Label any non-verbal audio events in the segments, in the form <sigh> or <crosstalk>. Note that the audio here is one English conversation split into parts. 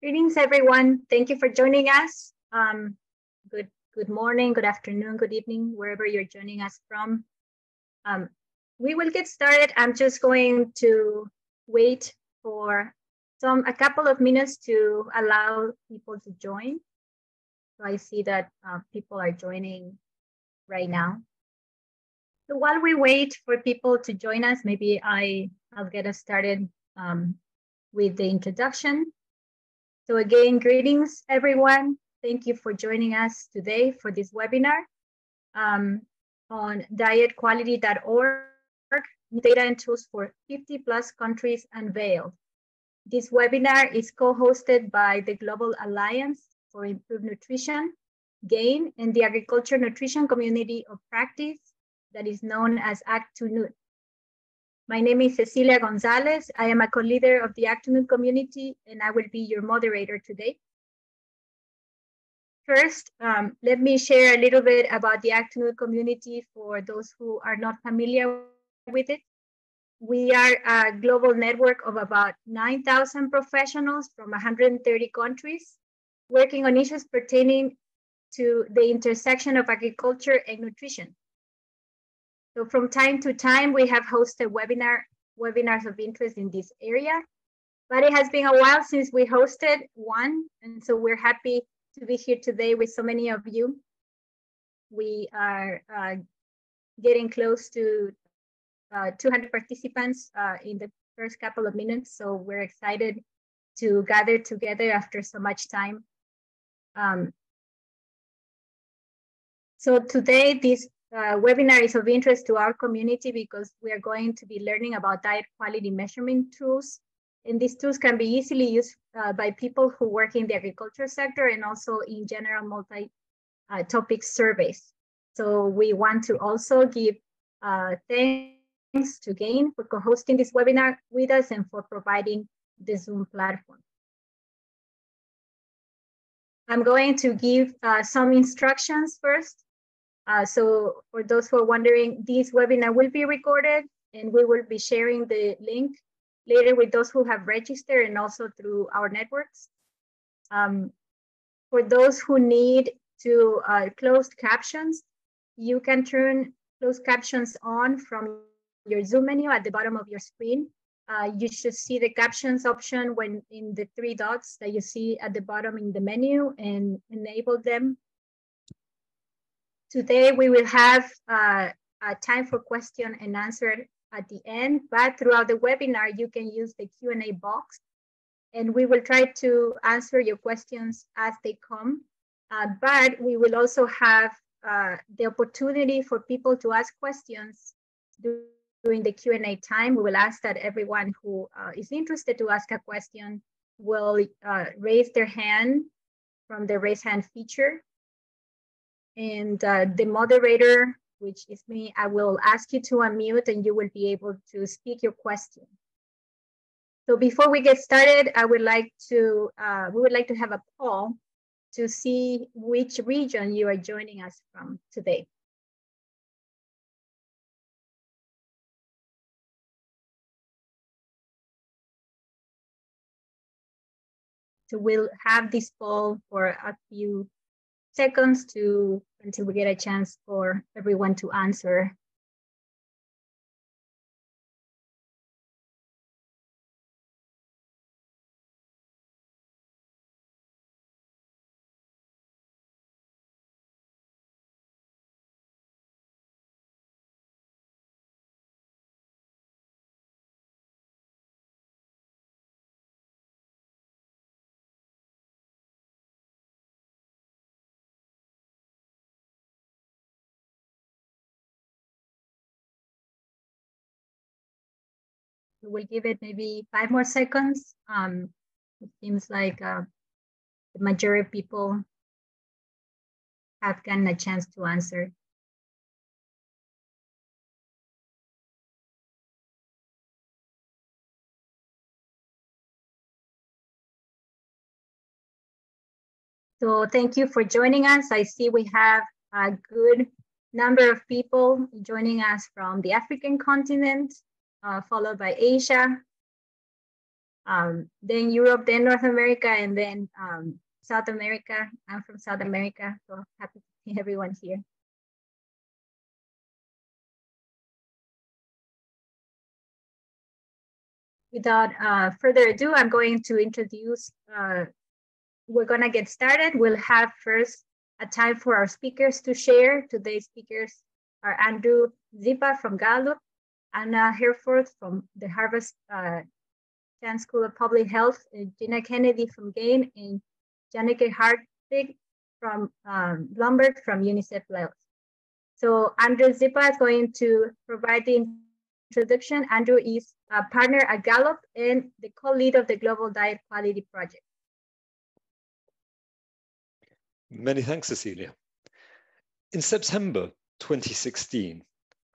Greetings, everyone. Thank you for joining us. Um, good, good morning, good afternoon, good evening, wherever you're joining us from. Um, we will get started. I'm just going to wait for some a couple of minutes to allow people to join. So I see that uh, people are joining right now. So while we wait for people to join us, maybe I, I'll get us started um, with the introduction. So again, greetings everyone. Thank you for joining us today for this webinar um, on dietquality.org, data and tools for 50 plus countries unveiled. This webinar is co-hosted by the Global Alliance for Improved Nutrition, GAIN, and the Agriculture Nutrition Community of Practice that is known as Ag2Nut. My name is Cecilia Gonzalez. I am a co-leader of the Ag2Nut community, and I will be your moderator today. First, um, let me share a little bit about the Ag2Nut community for those who are not familiar with it. We are a global network of about 9,000 professionals from 130 countries working on issues pertaining to the intersection of agriculture and nutrition. So from time to time, we have hosted webinar webinars of interest in this area, but it has been a while since we hosted one. And so we're happy to be here today with so many of you. We are uh, getting close to uh, 200 participants uh, in the first couple of minutes. So we're excited to gather together after so much time. Um, so today, this uh, webinar is of interest to our community because we are going to be learning about diet quality measurement tools. And these tools can be easily used uh, by people who work in the agriculture sector and also in general multi-topic uh, surveys. So we want to also give uh, thanks to GAIN for co-hosting this webinar with us and for providing the Zoom platform. I'm going to give uh, some instructions first uh, so for those who are wondering, this webinar will be recorded and we will be sharing the link later with those who have registered and also through our networks. Um, for those who need to uh, closed captions, you can turn closed captions on from your Zoom menu at the bottom of your screen. Uh, you should see the captions option when in the three dots that you see at the bottom in the menu and enable them Today we will have uh, a time for question and answer at the end, but throughout the webinar, you can use the Q&A box and we will try to answer your questions as they come. Uh, but we will also have uh, the opportunity for people to ask questions during the Q&A time. We will ask that everyone who uh, is interested to ask a question will uh, raise their hand from the raise hand feature and uh, the moderator, which is me, I will ask you to unmute and you will be able to speak your question. So before we get started, I would like to, uh, we would like to have a poll to see which region you are joining us from today. So we'll have this poll for a few seconds to until we get a chance for everyone to answer. We'll give it maybe five more seconds. Um, it seems like uh, the majority of people have gotten a chance to answer. So thank you for joining us. I see we have a good number of people joining us from the African continent, uh, followed by Asia, um, then Europe, then North America, and then um, South America. I'm from South America, so happy to see everyone here. Without uh, further ado, I'm going to introduce, uh, we're gonna get started. We'll have first a time for our speakers to share. Today's speakers are Andrew Rzepa from Gallup, Anna Herforth from the Harvard uh, Chan School of Public Health, Gina Kennedy from GAIN, and Janneke Hartig from um, Bloomberg from UNICEF Laos. So Andrew Rzepa is going to provide the introduction. Andrew is a partner at Gallup and the co-lead of the Global Diet Quality Project. Many thanks, Cecilia. In September 2016,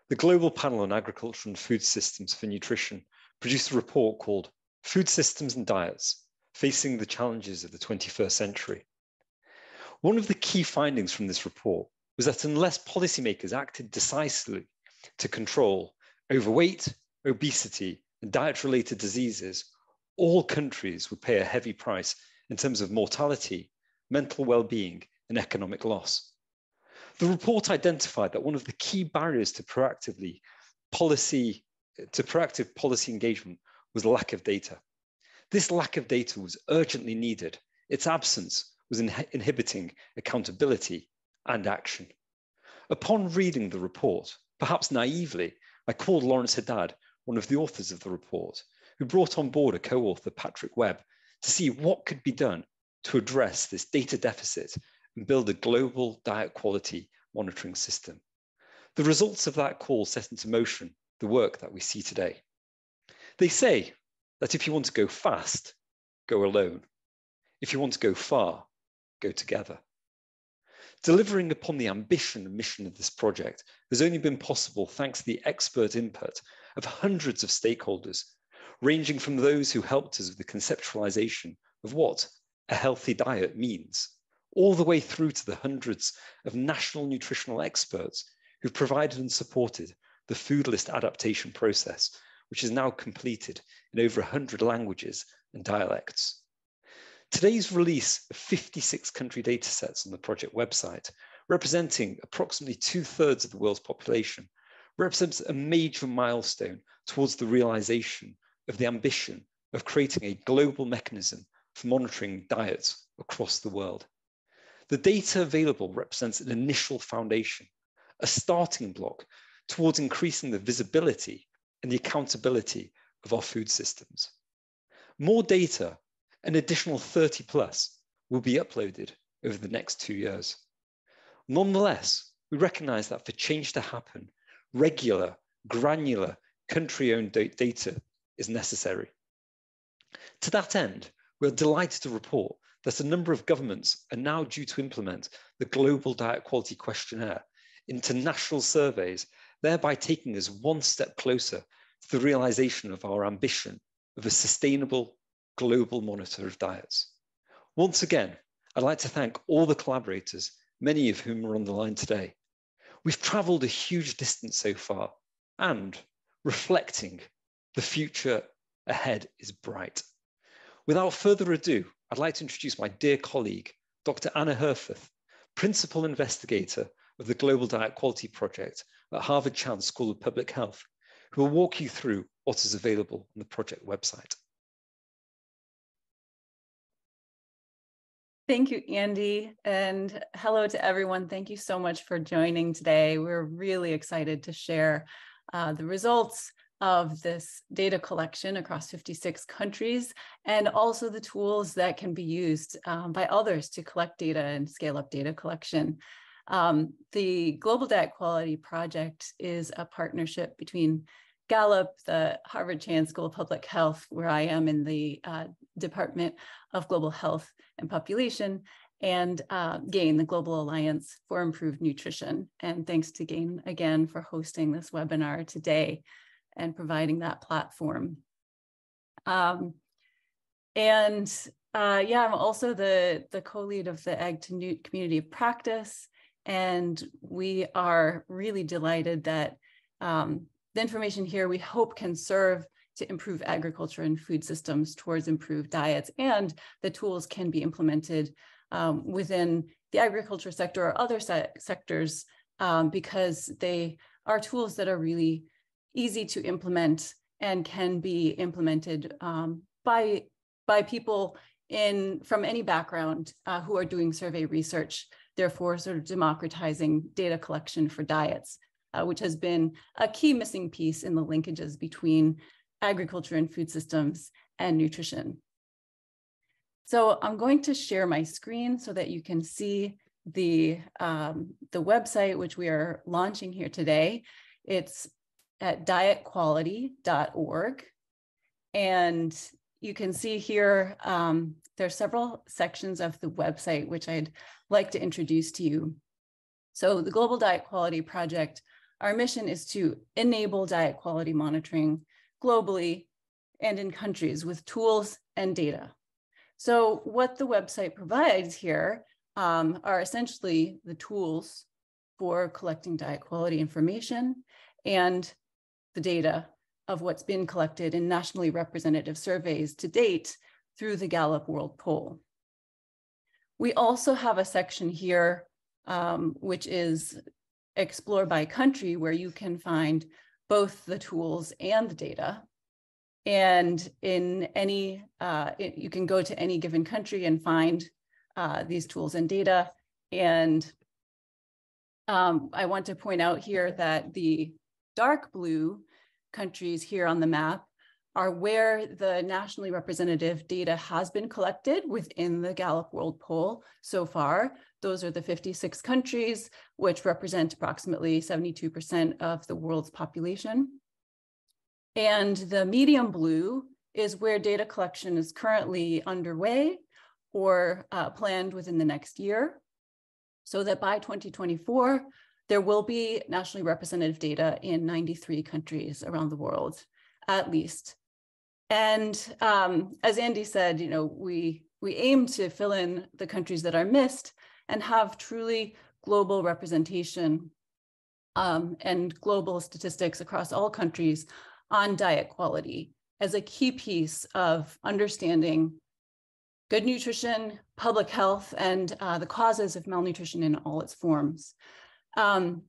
the Global Panel on Agriculture and Food Systems for Nutrition produced a report called Food Systems and Diets, Facing the Challenges of the 21st Century. One of the key findings from this report was that unless policymakers acted decisively to control overweight, obesity, and diet-related diseases, all countries would pay a heavy price in terms of mortality, mental well-being, and economic loss. The report identified that one of the key barriers to proactively policy to proactive policy engagement was lack of data. This lack of data was urgently needed. Its absence was in inhibiting accountability and action. Upon reading the report, perhaps naively, I called Lawrence Haddad, one of the authors of the report, who brought on board a co-author, Patrick Webb, to see what could be done to address this data deficit and build a global diet quality monitoring system. The results of that call set into motion the work that we see today. They say that if you want to go fast, go alone. If you want to go far, go together. Delivering upon the ambition and mission of this project has only been possible thanks to the expert input of hundreds of stakeholders, ranging from those who helped us with the conceptualization of what a healthy diet means, all the way through to the hundreds of national nutritional experts who've provided and supported the food list adaptation process, which is now completed in over 100 languages and dialects. Today's release of 56 country datasets on the project website, representing approximately two thirds of the world's population, represents a major milestone towards the realization of the ambition of creating a global mechanism for monitoring diets across the world. The data available represents an initial foundation, a starting block towards increasing the visibility and the accountability of our food systems. More data an additional 30 plus will be uploaded over the next two years. Nonetheless, we recognize that for change to happen, regular, granular, country-owned data is necessary. To that end, we are delighted to report that a number of governments are now due to implement the Global Diet Quality Questionnaire into national surveys, thereby taking us one step closer to the realization of our ambition of a sustainable global monitor of diets. Once again, I'd like to thank all the collaborators, many of whom are on the line today. We've traveled a huge distance so far and reflecting the future ahead is bright. Without further ado, I'd like to introduce my dear colleague, Dr. Anna Herforth, Principal Investigator of the Global Diet Quality Project at Harvard Chan School of Public Health, who will walk you through what is available on the project website. Thank you, Andy, and hello to everyone. Thank you so much for joining today. We're really excited to share uh, the results of this data collection across 56 countries and also the tools that can be used um, by others to collect data and scale up data collection. Um, the Global Diet Quality Project is a partnership between Gallup, the Harvard Chan School of Public Health, where I am in the uh, Department of Global Health and Population, and uh, GAIN, the Global Alliance for Improved Nutrition. And thanks to GAIN again for hosting this webinar today and providing that platform. Um, and uh, yeah, I'm also the, the co-lead of the Ag2Nut Community of Practice. And we are really delighted that um, the information here we hope can serve to improve agriculture and food systems towards improved diets. And the tools can be implemented um, within the agriculture sector or other se sectors um, because they are tools that are really easy to implement and can be implemented um, by, by people in from any background uh, who are doing survey research, therefore sort of democratizing data collection for diets, uh, which has been a key missing piece in the linkages between agriculture and food systems and nutrition. So I'm going to share my screen so that you can see the, um, the website which we are launching here today. It's at dietquality.org. And you can see here, um, there are several sections of the website which I'd like to introduce to you. So the Global Diet Quality Project, our mission is to enable diet quality monitoring globally and in countries with tools and data. So what the website provides here um, are essentially the tools for collecting diet quality information and the data of what's been collected in nationally representative surveys to date through the Gallup World Poll. We also have a section here, um, which is explore by country, where you can find both the tools and the data. And in any, uh, it, you can go to any given country and find uh, these tools and data. And um, I want to point out here that the dark blue countries here on the map are where the nationally representative data has been collected within the Gallup World Poll so far. Those are the 56 countries, which represent approximately 72% of the world's population. And the medium blue is where data collection is currently underway or uh, planned within the next year, so that by 2024, there will be nationally representative data in 93 countries around the world, at least. And um, as Andy said, you know, we we aim to fill in the countries that are missed and have truly global representation um, and global statistics across all countries on diet quality as a key piece of understanding good nutrition, public health, and uh, the causes of malnutrition in all its forms. Um,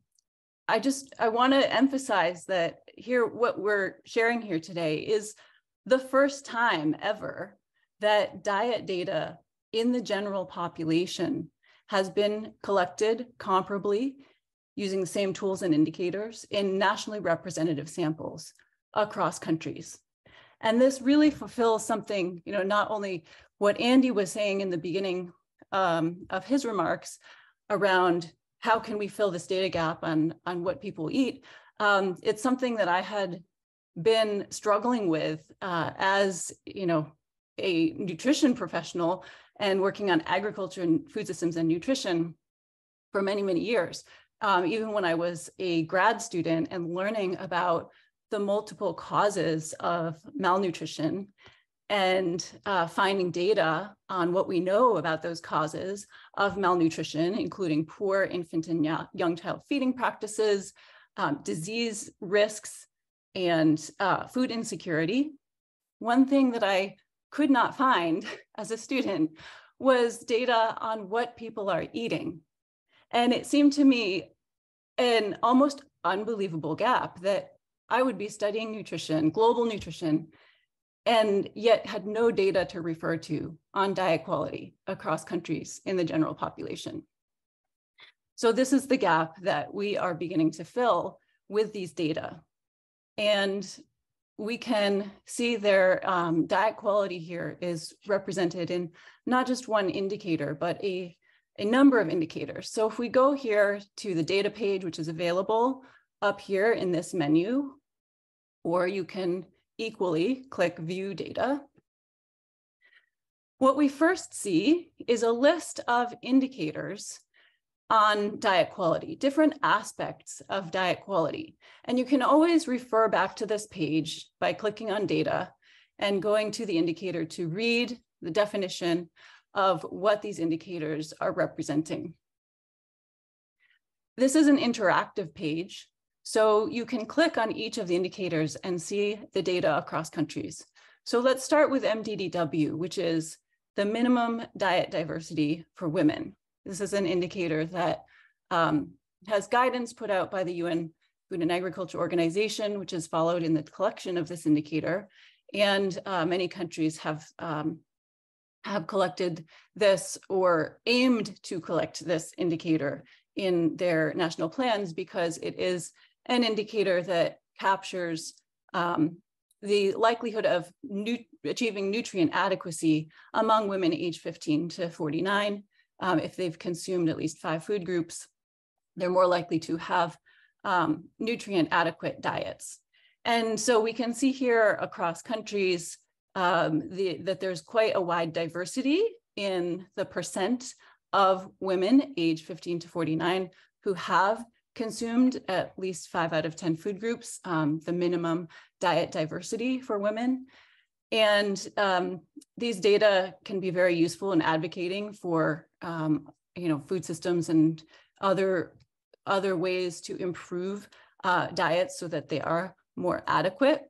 I just, I want to emphasize that here, what we're sharing here today is the first time ever that diet data in the general population has been collected comparably using the same tools and indicators in nationally representative samples across countries. And this really fulfills something, you know, not only what Andy was saying in the beginning um, of his remarks around how can we fill this data gap on, on what people eat, um, it's something that I had been struggling with uh, as you know a nutrition professional and working on agriculture and food systems and nutrition for many many years. Um, even when i was a grad student and learning about the multiple causes of malnutrition and uh, finding data on what we know about those causes of malnutrition, including poor infant and young child feeding practices, um, disease risks, and uh, food insecurity. One thing that I could not find <laughs> as a student was data on what people are eating. And it seemed to me an almost unbelievable gap that I would be studying nutrition, global nutrition, and yet had no data to refer to on diet quality across countries in the general population. So this is the gap that we are beginning to fill with these data. And we can see their um, diet quality here is represented in not just one indicator, but a, a number of indicators. So if we go here to the data page, which is available up here in this menu, or you can equally click view data. What we first see is a list of indicators on diet quality, different aspects of diet quality. And you can always refer back to this page by clicking on data and going to the indicator to read the definition of what these indicators are representing. This is an interactive page. So you can click on each of the indicators and see the data across countries. So let's start with MDDW, which is the minimum diet diversity for women. This is an indicator that um, has guidance put out by the UN Food and Agriculture Organization, which is followed in the collection of this indicator. And uh, many countries have, um, have collected this or aimed to collect this indicator in their national plans because it is an indicator that captures um, the likelihood of nu achieving nutrient adequacy among women aged 15 to 49. Um, if they've consumed at least five food groups, they're more likely to have um, nutrient adequate diets. And so we can see here across countries um, the, that there's quite a wide diversity in the percent of women aged 15 to 49 who have consumed at least five out of 10 food groups, um, the minimum diet diversity for women. And um, these data can be very useful in advocating for um, you know, food systems and other, other ways to improve uh, diets so that they are more adequate.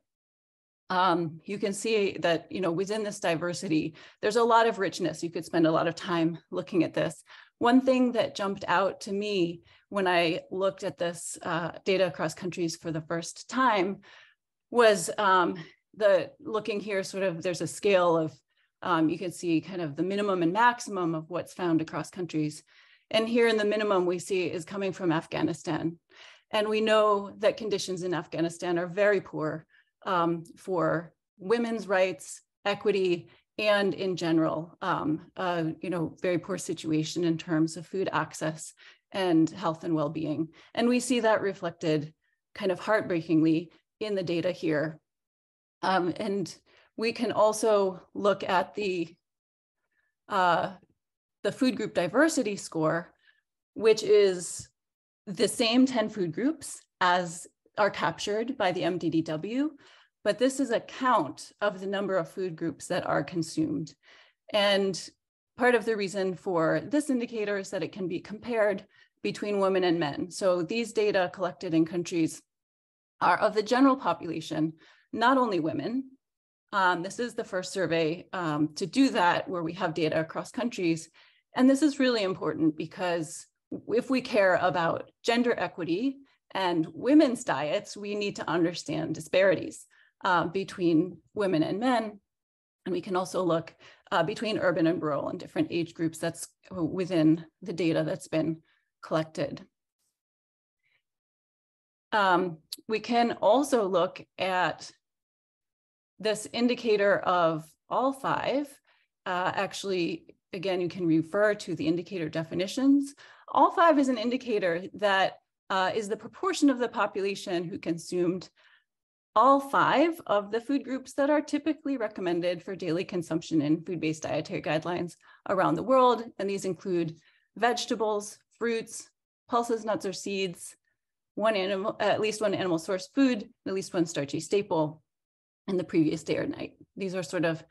Um, you can see that you know within this diversity, there's a lot of richness. You could spend a lot of time looking at this. One thing that jumped out to me when I looked at this uh, data across countries for the first time was um, the looking here sort of there's a scale of um, you can see kind of the minimum and maximum of what's found across countries. And here in the minimum we see is coming from Afghanistan. And we know that conditions in Afghanistan are very poor um, for women's rights, equity, and in general, um, uh, you know, very poor situation in terms of food access and health and well-being. And we see that reflected kind of heartbreakingly in the data here. Um, and we can also look at the, uh, the food group diversity score, which is the same 10 food groups as are captured by the MDDW, but this is a count of the number of food groups that are consumed. And part of the reason for this indicator is that it can be compared between women and men. So these data collected in countries are of the general population, not only women. Um, this is the first survey um, to do that where we have data across countries. And this is really important because if we care about gender equity and women's diets, we need to understand disparities uh, between women and men. And we can also look uh, between urban and rural and different age groups that's within the data that's been collected. Um, we can also look at this indicator of all five. Uh, actually, again, you can refer to the indicator definitions. All five is an indicator that uh, is the proportion of the population who consumed all five of the food groups that are typically recommended for daily consumption in food-based dietary guidelines around the world. And these include vegetables, fruits, pulses, nuts, or seeds, one animal, at least one animal source food, at least one starchy staple in the previous day or night. These are sort of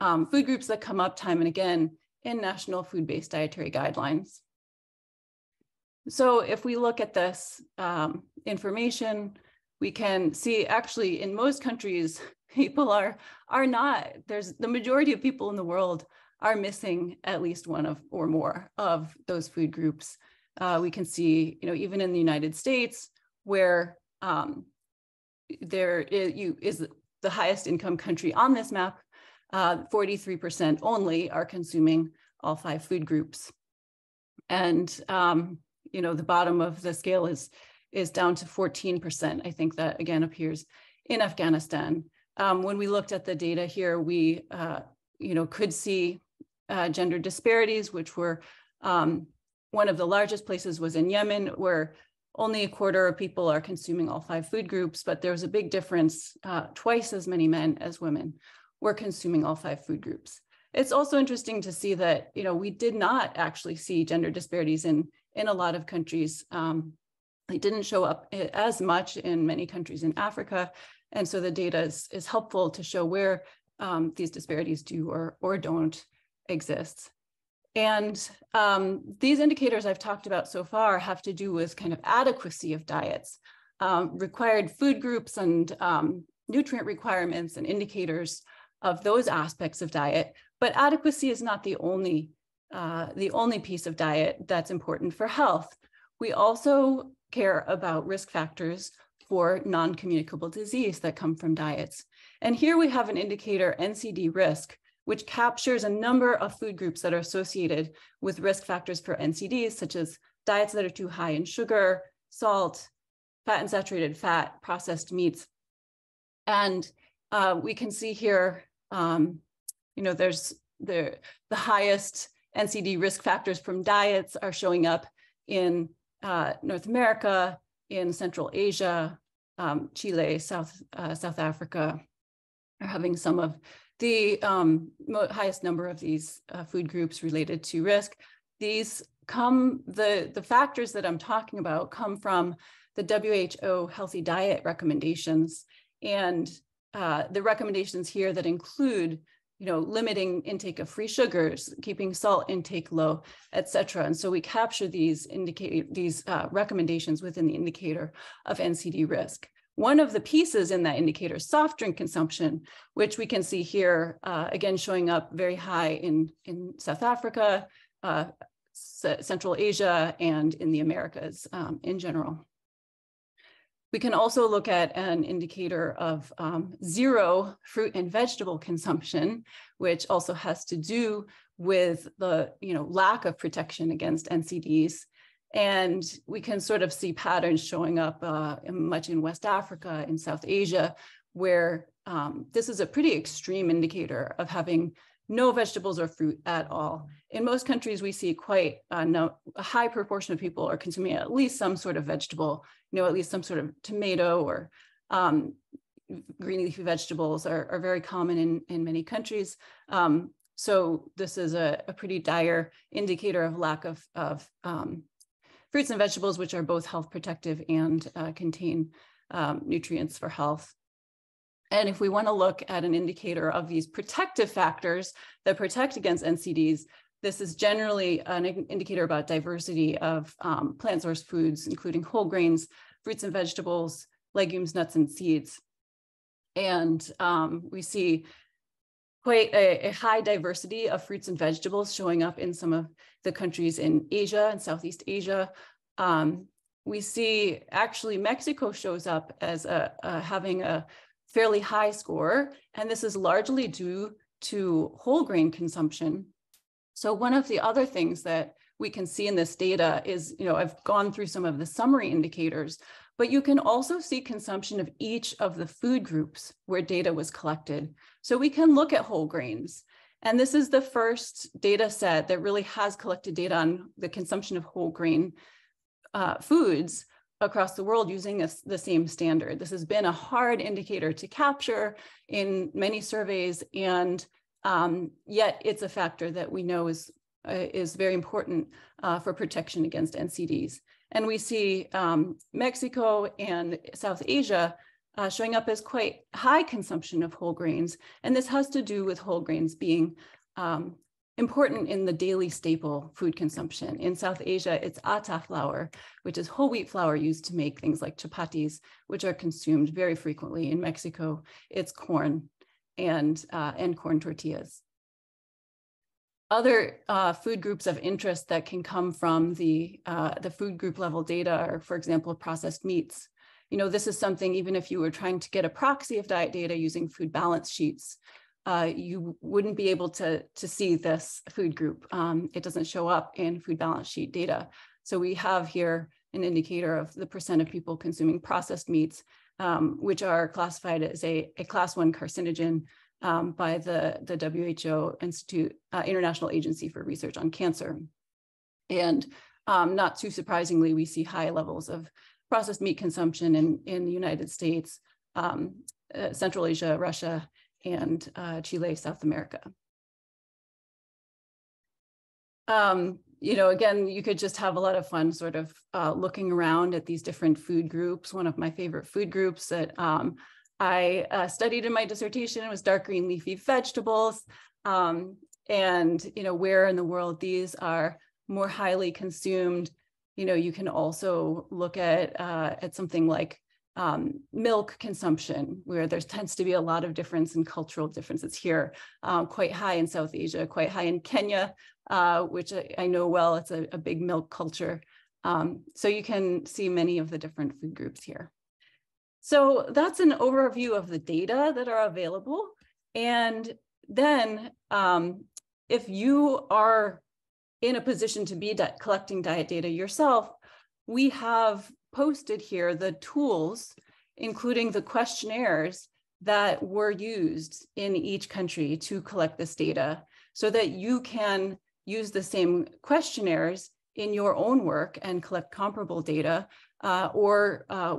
um, food groups that come up time and again in national food-based dietary guidelines. So if we look at this um, information, we can see actually in most countries, <laughs> people are, are not, there's the majority of people in the world are missing at least one of or more of those food groups. Uh, we can see, you know, even in the United States, where um, there is, you, is the highest income country on this map, 43% uh, only are consuming all five food groups. And, um, you know, the bottom of the scale is is down to 14%. I think that again appears in Afghanistan. Um, when we looked at the data here, we uh, you know, could see uh, gender disparities, which were um, one of the largest places was in Yemen, where only a quarter of people are consuming all five food groups, but there was a big difference. Uh, twice as many men as women were consuming all five food groups. It's also interesting to see that you know we did not actually see gender disparities in in a lot of countries um, didn't show up as much in many countries in Africa. And so the data is, is helpful to show where um, these disparities do or, or don't exist. And um, these indicators I've talked about so far have to do with kind of adequacy of diets. um, required food groups and um, nutrient requirements and indicators of those aspects of diet. But adequacy is not the only, uh, the only piece of diet that's important for health. We also care about risk factors for non-communicable disease that come from diets. And here we have an indicator, NCD risk, which captures a number of food groups that are associated with risk factors for NCDs, such as diets that are too high in sugar, salt, fat and saturated fat, processed meats. And uh, we can see here, um, you know, there's the, the highest NCD risk factors from diets are showing up in uh, North America, in Central Asia, um, Chile, South, uh, South Africa are having some of the um, highest number of these uh, food groups related to risk. These come, the, the factors that I'm talking about come from the WHO healthy diet recommendations and uh, the recommendations here that include you know, limiting intake of free sugars, keeping salt intake low, et cetera. And so we capture these indicate these uh, recommendations within the indicator of NCD risk. One of the pieces in that indicator soft drink consumption, which we can see here, uh, again, showing up very high in, in South Africa, uh, Central Asia, and in the Americas um, in general. We can also look at an indicator of um, zero fruit and vegetable consumption, which also has to do with the you know, lack of protection against NCDs. And we can sort of see patterns showing up uh, much in West Africa, in South Asia, where um, this is a pretty extreme indicator of having no vegetables or fruit at all. In most countries, we see quite a, no, a high proportion of people are consuming at least some sort of vegetable, you know, at least some sort of tomato or um, green leafy vegetables are, are very common in, in many countries. Um, so this is a, a, pretty dire indicator of lack of, of um, fruits and vegetables, which are both health protective and uh, contain um, nutrients for health. And if we want to look at an indicator of these protective factors that protect against NCDs, this is generally an indicator about diversity of um, plant source foods, including whole grains, fruits and vegetables, legumes, nuts, and seeds. And um, we see quite a, a, high diversity of fruits and vegetables showing up in some of the countries in Asia and Southeast Asia. Um, we see actually Mexico shows up as a, a, having a fairly high score, and this is largely due to whole grain consumption. So one of the other things that we can see in this data is, you know, I've gone through some of the summary indicators, but you can also see consumption of each of the food groups where data was collected. So we can look at whole grains. And this is the first data set that really has collected data on the consumption of whole grain uh, foods across the world using a, the same standard. This has been a hard indicator to capture in many surveys, and um, yet it's a factor that we know is, uh, is very important uh, for protection against NCDs. And we see um, Mexico and South Asia uh, showing up as quite high consumption of whole grains. And this has to do with whole grains being um, important in the daily staple food consumption. In South Asia, it's atta flour, which is whole wheat flour used to make things like chapatis, which are consumed very frequently. In Mexico, it's corn and, uh, and corn tortillas. Other uh, food groups of interest that can come from the, uh, the food group level data are, for example, processed meats. You know, this is something, even if you were trying to get a proxy of diet data using food balance sheets, uh, you wouldn't be able to, to see this food group. Um, it doesn't show up in food balance sheet data. So we have here an indicator of the percent of people consuming processed meats, um, which are classified as a, a class one carcinogen um, by the, the WHO Institute, uh, International Agency for Research on Cancer. And um, not too surprisingly, we see high levels of processed meat consumption in, in the United States, um, uh, Central Asia, Russia, and uh, Chile, South America. Um, you know, again, you could just have a lot of fun sort of uh, looking around at these different food groups. One of my favorite food groups that um, I uh, studied in my dissertation was dark green leafy vegetables. Um, and, you know, where in the world these are more highly consumed. You know, you can also look at, uh, at something like um, milk consumption, where there tends to be a lot of difference in cultural differences here, um, quite high in South Asia, quite high in Kenya, uh, which I, I, know well, it's a, a big milk culture. Um, so you can see many of the different food groups here. So that's an overview of the data that are available. And then um, if you are in a position to be collecting diet data yourself, we have posted here the tools, including the questionnaires that were used in each country to collect this data so that you can use the same questionnaires in your own work and collect comparable data uh, or uh,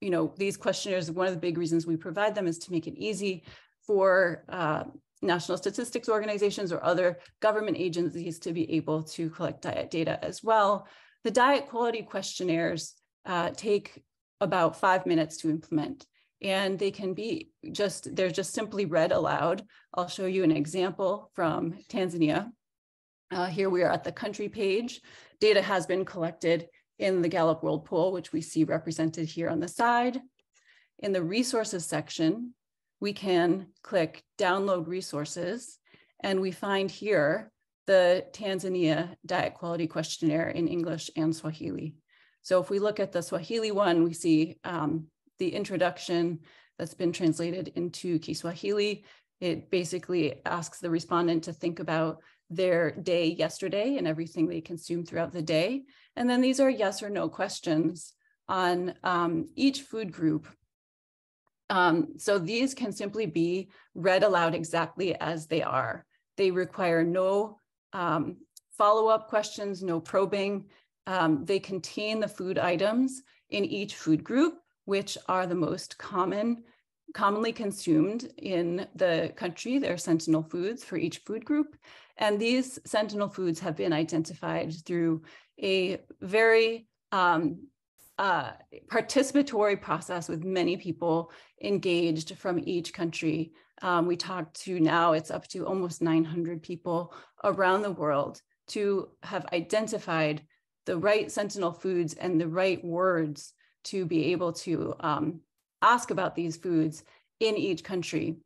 you know these questionnaires one of the big reasons we provide them is to make it easy for uh, national statistics organizations or other government agencies to be able to collect diet data as well. The diet quality questionnaires uh, take about five minutes to implement. And they can be just, they're just simply read aloud. I'll show you an example from Tanzania. Uh, here we are at the country page. Data has been collected in the Gallup World Poll, which we see represented here on the side. In the resources section, we can click download resources and we find here the Tanzania Diet Quality Questionnaire in English and Swahili. So if we look at the Swahili one, we see um, the introduction that's been translated into Kiswahili. It basically asks the respondent to think about their day yesterday and everything they consumed throughout the day. And then these are yes or no questions on um, each food group. Um, so these can simply be read aloud exactly as they are. They require no um, follow-up questions, no probing. Um, they contain the food items in each food group, which are the most common, commonly consumed in the country. They're sentinel foods for each food group. And these sentinel foods have been identified through a very um, uh, participatory process with many people engaged from each country. Um, we talked to now, it's up to almost 900 people around the world to have identified the right sentinel foods and the right words to be able to um, ask about these foods in each country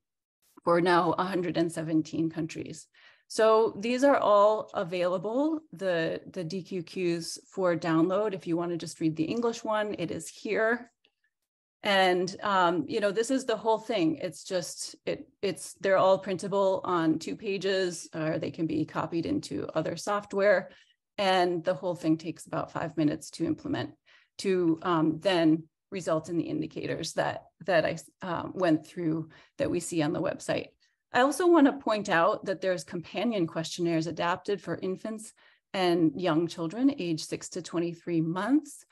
for now 117 countries. So these are all available, the, the DQQs for download. If you want to just read the English one, it is here. And um, you know, this is the whole thing. It's just it it's they're all printable on two pages, or they can be copied into other software. And the whole thing takes about five minutes to implement to um, then result in the indicators that, that I um, went through that we see on the website. I also want to point out that there's companion questionnaires adapted for infants and young children aged 6 to 23 months.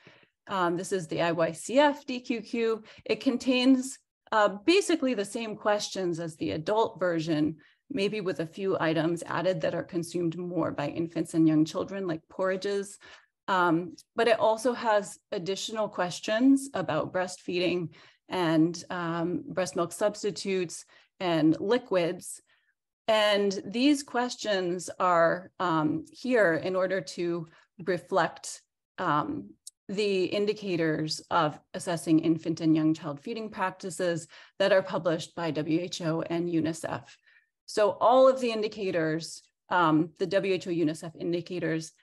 Um, this is the IYCF DQQ. It contains uh, basically the same questions as the adult version, maybe with a few items added that are consumed more by infants and young children, like porridges. Um, but it also has additional questions about breastfeeding and um, breast milk substitutes and liquids. And these questions are um, here in order to reflect um, the indicators of assessing infant and young child feeding practices that are published by WHO and UNICEF. So all of the indicators, um, the WHO UNICEF indicators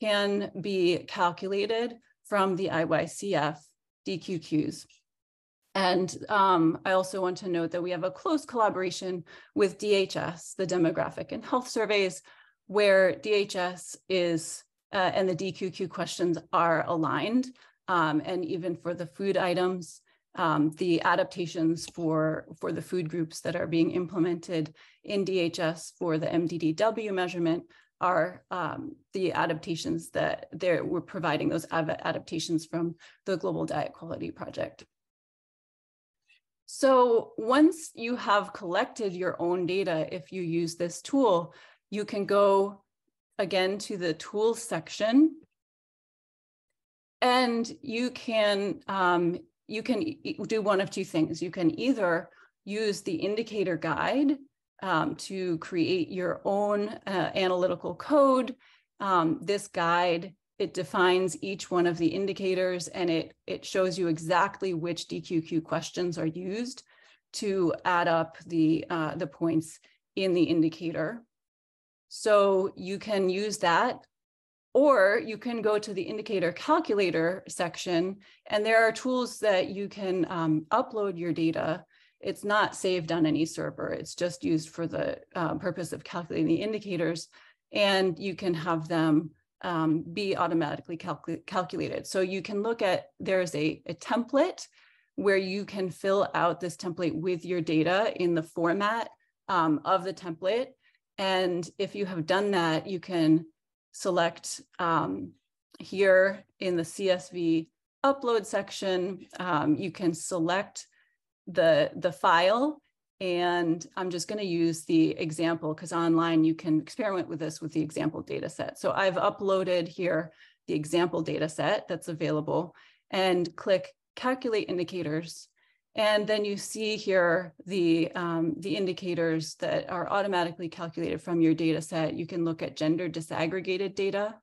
can be calculated from the IYCF DQQs. And um, I also want to note that we have a close collaboration with DHS, the Demographic and Health Surveys, where DHS is uh, and the DQQ questions are aligned. Um, and even for the food items, um, the adaptations for, for the food groups that are being implemented in DHS for the MDDW measurement are um, the adaptations that we're providing those adaptations from the Global Diet Quality Project. So once you have collected your own data, if you use this tool, you can go again to the tools section and you can um, you can do one of two things. You can either use the indicator guide um, to create your own uh, analytical code. Um, this guide it defines each one of the indicators and it, it shows you exactly which DQQ questions are used to add up the, uh, the points in the indicator. So you can use that or you can go to the indicator calculator section and there are tools that you can um, upload your data. It's not saved on any server. It's just used for the uh, purpose of calculating the indicators and you can have them um, be automatically calcul calculated. So you can look at, there's a, a template where you can fill out this template with your data in the format um, of the template. And if you have done that, you can select um, here in the CSV upload section, um, you can select the, the file and I'm just going to use the example because online you can experiment with this with the example data set. So I've uploaded here the example data set that's available and click calculate indicators. And then you see here the, um, the indicators that are automatically calculated from your data set. You can look at gender disaggregated data.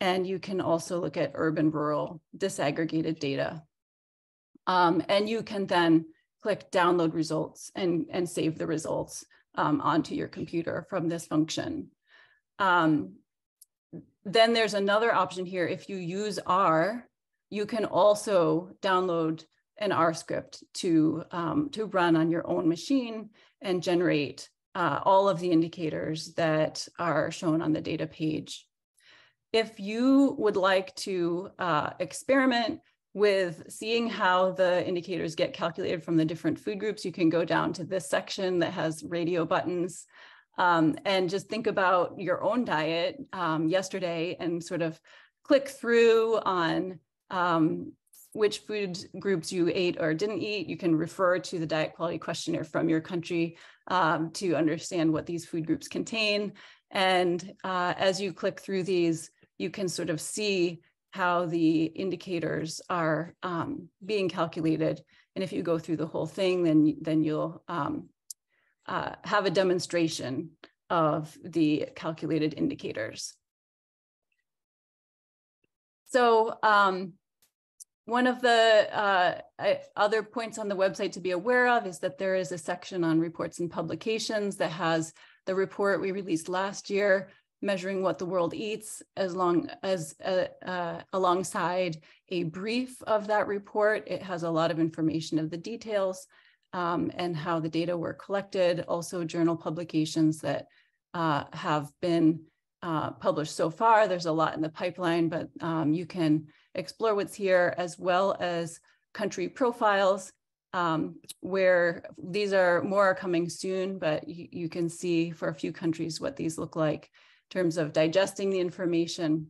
And you can also look at urban rural disaggregated data. Um, and you can then click download results and, and save the results um, onto your computer from this function. Um, then there's another option here. If you use R, you can also download an R script to, um, to run on your own machine and generate uh, all of the indicators that are shown on the data page. If you would like to uh, experiment with seeing how the indicators get calculated from the different food groups, you can go down to this section that has radio buttons um, and just think about your own diet um, yesterday and sort of click through on um, which food groups you ate or didn't eat. You can refer to the diet quality questionnaire from your country um, to understand what these food groups contain. And uh, as you click through these, you can sort of see how the indicators are um, being calculated. And if you go through the whole thing, then, then you'll um, uh, have a demonstration of the calculated indicators. So um, one of the uh, other points on the website to be aware of is that there is a section on reports and publications that has the report we released last year measuring what the world eats as long as uh, uh, alongside a brief of that report. It has a lot of information of the details um, and how the data were collected, also journal publications that uh, have been uh, published so far. There's a lot in the pipeline, but um, you can explore what's here as well as country profiles um, where these are more are coming soon, but you, you, can see for a few countries what these look like in terms of digesting the information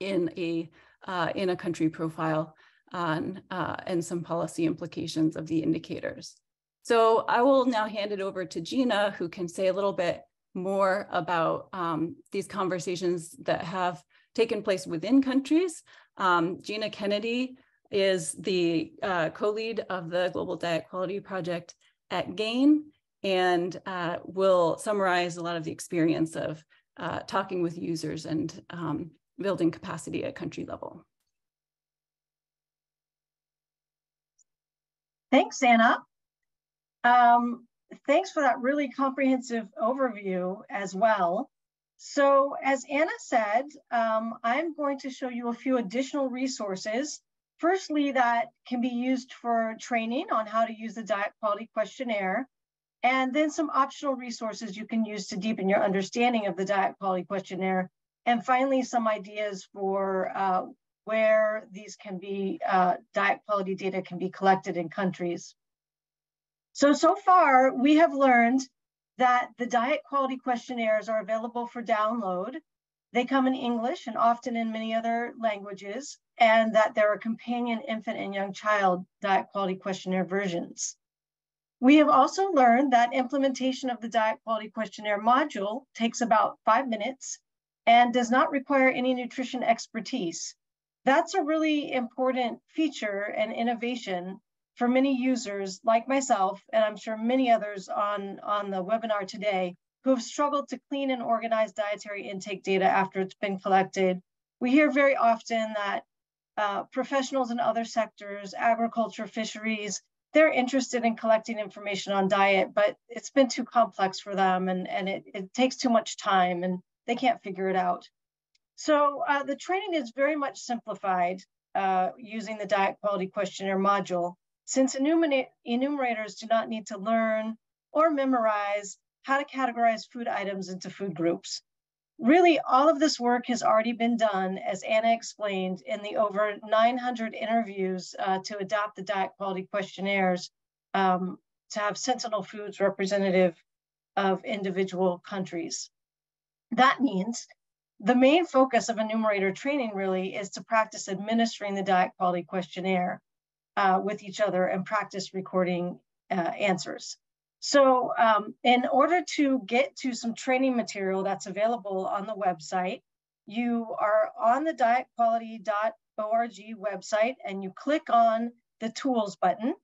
in a uh, in a country profile on uh, and some policy implications of the indicators. So I will now hand it over to Gina, who can say a little bit more about um, these conversations that have taken place within countries. Um, Gina Kennedy is the uh, co-lead of the Global Diet Quality Project at GAIN and uh, will summarize a lot of the experience of uh, talking with users and um, building capacity at country level. Thanks, Anna. Um, thanks for that really comprehensive overview as well. So as Anna said, um, I'm going to show you a few additional resources. Firstly, that can be used for training on how to use the diet quality questionnaire and then some optional resources you can use to deepen your understanding of the diet quality questionnaire. And finally, some ideas for uh, where these can be, uh, diet quality data can be collected in countries. So, so far we have learned that the diet quality questionnaires are available for download. They come in English and often in many other languages, and that there are companion infant and young child diet quality questionnaire versions. We have also learned that implementation of the diet quality questionnaire module takes about five minutes and does not require any nutrition expertise. That's a really important feature and innovation for many users like myself, and I'm sure many others on, on the webinar today, who have struggled to clean and organize dietary intake data after it's been collected, we hear very often that uh, professionals in other sectors, agriculture, fisheries, they're interested in collecting information on diet, but it's been too complex for them and, and it, it takes too much time and they can't figure it out. So uh, the training is very much simplified uh, using the diet quality questionnaire module, since enumerators do not need to learn or memorize how to categorize food items into food groups. Really, all of this work has already been done, as Anna explained, in the over 900 interviews uh, to adopt the diet quality questionnaires um, to have Sentinel Foods representative of individual countries. That means the main focus of enumerator training really is to practice administering the diet quality questionnaire uh, with each other and practice recording uh, answers. So um, in order to get to some training material that's available on the website, you are on the dietquality.org website and you click on the tools button.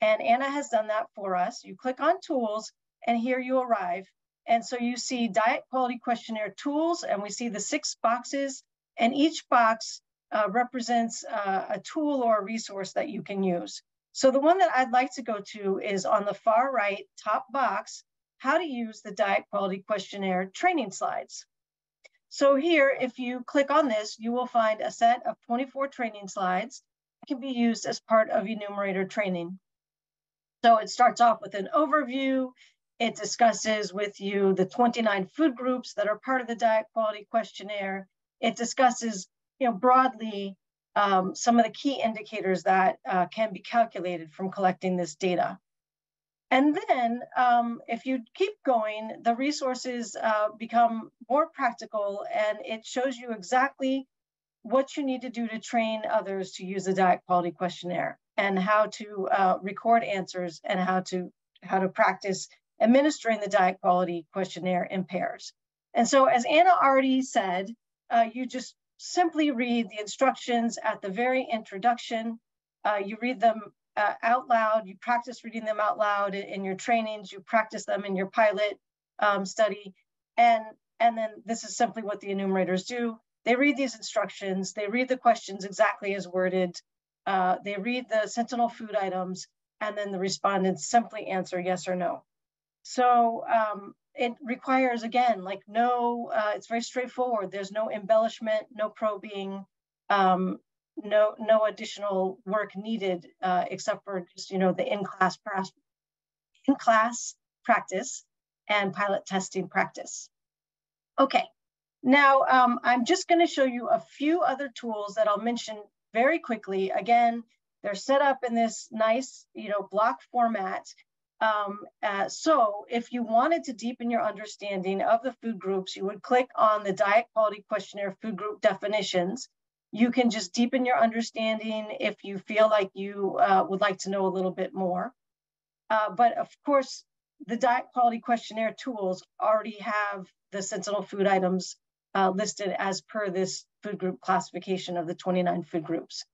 And Anna has done that for us. You click on tools and here you arrive. And so you see diet quality questionnaire tools and we see the six boxes and each box uh, represents uh, a tool or a resource that you can use. So the one that I'd like to go to is on the far right top box, how to use the diet quality questionnaire training slides. So here, if you click on this, you will find a set of 24 training slides that can be used as part of enumerator training. So it starts off with an overview. It discusses with you the 29 food groups that are part of the diet quality questionnaire. It discusses you know, broadly um, some of the key indicators that uh, can be calculated from collecting this data. And then um, if you keep going, the resources uh, become more practical and it shows you exactly what you need to do to train others to use the diet quality questionnaire and how to uh, record answers and how to, how to practice administering the diet quality questionnaire in pairs. And so as Anna already said, uh, you just simply read the instructions at the very introduction. Uh, you read them uh, out loud, you practice reading them out loud in, in your trainings, you practice them in your pilot um, study. And, and then this is simply what the enumerators do. They read these instructions, they read the questions exactly as worded, uh, they read the Sentinel food items, and then the respondents simply answer yes or no. So um, it requires again like no uh, it's very straightforward. There's no embellishment no probing um, no no additional work needed uh, except for just you know the in-class in-class practice and pilot testing practice. Okay now um, i'm just going to show you a few other tools that i'll mention very quickly. Again they're set up in this nice you know block format um, uh, so if you wanted to deepen your understanding of the food groups, you would click on the diet quality questionnaire food group definitions. You can just deepen your understanding if you feel like you uh, would like to know a little bit more. Uh, but of course, the diet quality questionnaire tools already have the Sentinel food items uh, listed as per this food group classification of the 29 food groups.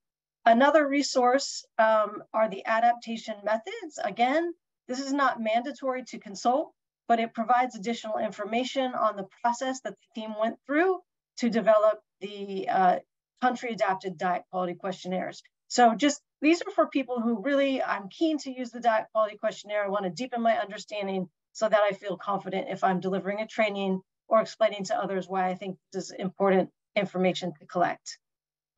Another resource um, are the adaptation methods. Again, this is not mandatory to consult, but it provides additional information on the process that the team went through to develop the uh, country adapted diet quality questionnaires. So just these are for people who really, I'm keen to use the diet quality questionnaire. I want to deepen my understanding so that I feel confident if I'm delivering a training or explaining to others why I think this is important information to collect.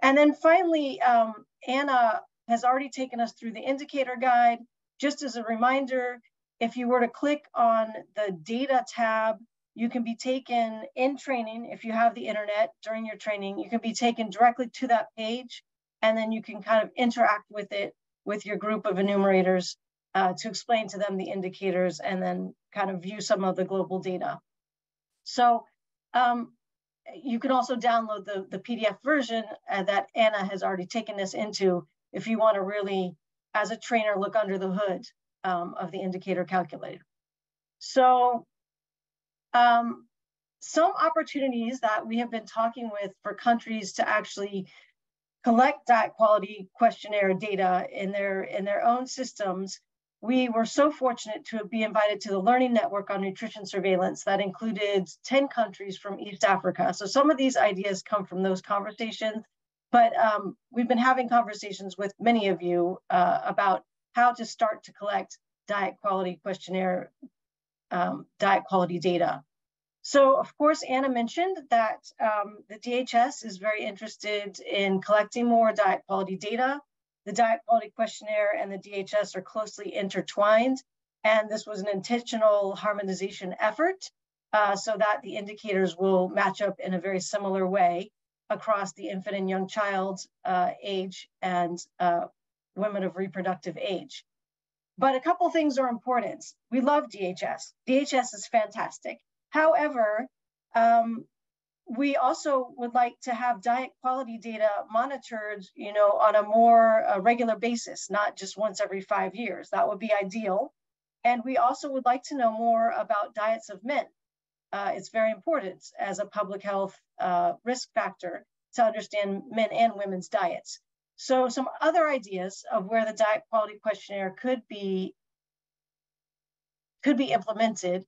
And then finally, um, Anna has already taken us through the indicator guide. Just as a reminder, if you were to click on the data tab, you can be taken in training, if you have the internet during your training, you can be taken directly to that page, and then you can kind of interact with it with your group of enumerators uh, to explain to them the indicators and then kind of view some of the global data. So um, you can also download the, the PDF version uh, that Anna has already taken this into if you want to really as a trainer look under the hood um, of the indicator calculator. So um, some opportunities that we have been talking with for countries to actually collect diet quality questionnaire data in their in their own systems we were so fortunate to be invited to the Learning Network on Nutrition Surveillance that included 10 countries from East Africa. So some of these ideas come from those conversations, but um, we've been having conversations with many of you uh, about how to start to collect diet quality questionnaire, um, diet quality data. So of course, Anna mentioned that um, the DHS is very interested in collecting more diet quality data. The diet quality questionnaire and the DHS are closely intertwined. And this was an intentional harmonization effort uh, so that the indicators will match up in a very similar way across the infant and young child uh, age and uh, women of reproductive age. But a couple things are important. We love DHS. DHS is fantastic. However, um, we also would like to have diet quality data monitored, you know, on a more uh, regular basis, not just once every five years. That would be ideal. And we also would like to know more about diets of men. Uh, it's very important as a public health uh, risk factor to understand men and women's diets. So some other ideas of where the diet quality questionnaire could be could be implemented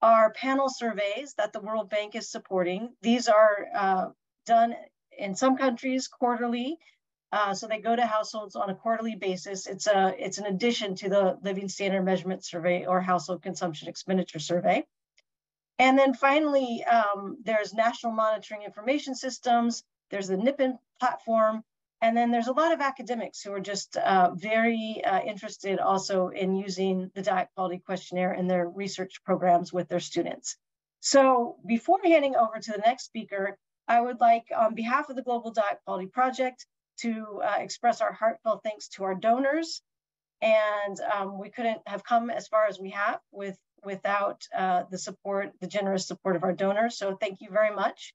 are panel surveys that the World Bank is supporting. These are uh, done in some countries quarterly. Uh, so they go to households on a quarterly basis. It's a it's an addition to the Living Standard Measurement Survey or Household Consumption Expenditure Survey. And then finally, um, there's national monitoring information systems. There's the NIPIN platform, and then there's a lot of academics who are just uh, very uh, interested also in using the diet quality questionnaire in their research programs with their students. So before handing over to the next speaker, I would like on behalf of the Global Diet Quality Project to uh, express our heartfelt thanks to our donors. And um, we couldn't have come as far as we have with, without uh, the support, the generous support of our donors. So thank you very much.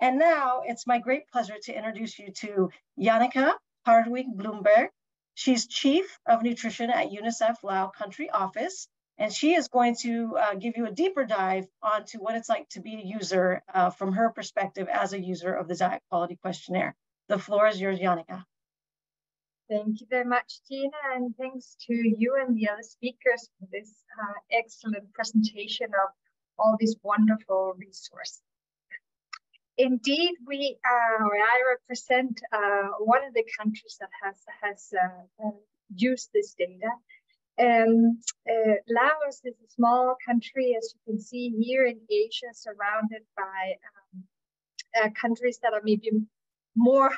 And now it's my great pleasure to introduce you to Janneke Hartvig Blomberg. She's Chief of Nutrition at UNICEF Lao Country Office, and she is going to uh, give you a deeper dive onto what it's like to be a user uh, from her perspective as a user of the Diet Quality Questionnaire. The floor is yours, Janneke. Thank you very much, Gina, and thanks to you and the other speakers for this uh, excellent presentation of all these wonderful resources indeed, we uh, or I represent uh, one of the countries that has has uh, uh used this data. Um, Laos is a small country, as you can see here in Asia, surrounded by um, countries that are maybe more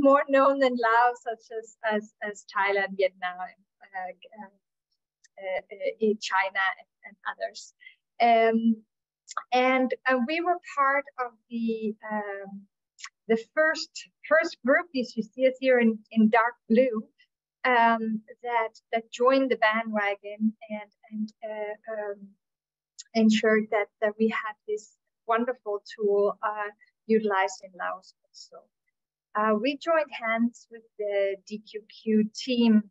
more known than Laos, such as as, as Thailand, Vietnam, China, and, others. Um, and uh, we were part of the um, the first first group. As you see us here in, in dark blue, um, that that joined the bandwagon and and uh, um, ensured that that we had this wonderful tool uh, utilized in Laos also. Uh, we joined hands with the DQQ team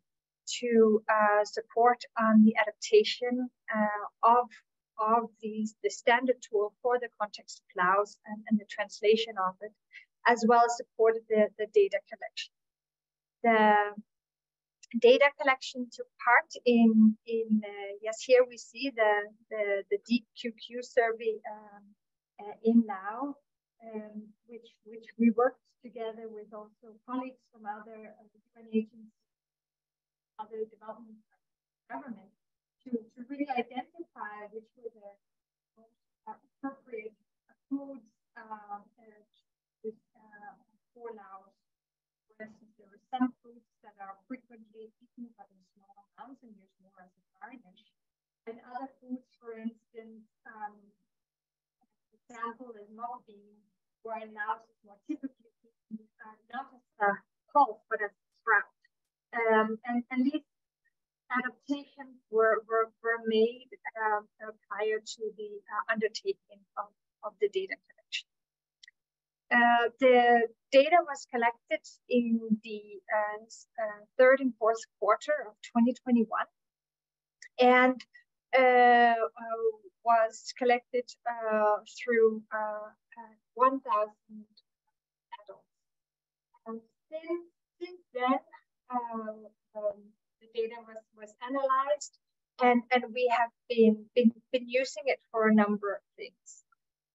to uh, support on the adaptation uh, of of these, the standard tool for the context of Laos and, and the translation of it, as well as supported the, the data collection. The data collection took part in, in uh, yes, here we see the, the, the deep QQ survey um, uh, in Laos, um, which, which we worked together with also colleagues from other uh, different agencies, other development governments to, to really identify which were the most appropriate foods uh, with, uh, for Laos. For instance, there are some foods that are frequently eaten but in small amounts and used more as a garnish. And other foods, for instance, um, example is mung bean, where in Laos is more typically uh, not as a pulp but as a sprout. Um, and, and these adaptations were, were, were made uh, uh, prior to the uh, undertaking of, of the data collection. Uh, the data was collected in the uh, uh, third and fourth quarter of 2021 and was collected through 1,000 adults. And since, since then, um, data was, was analyzed and we have been, been, been using it for a number of things.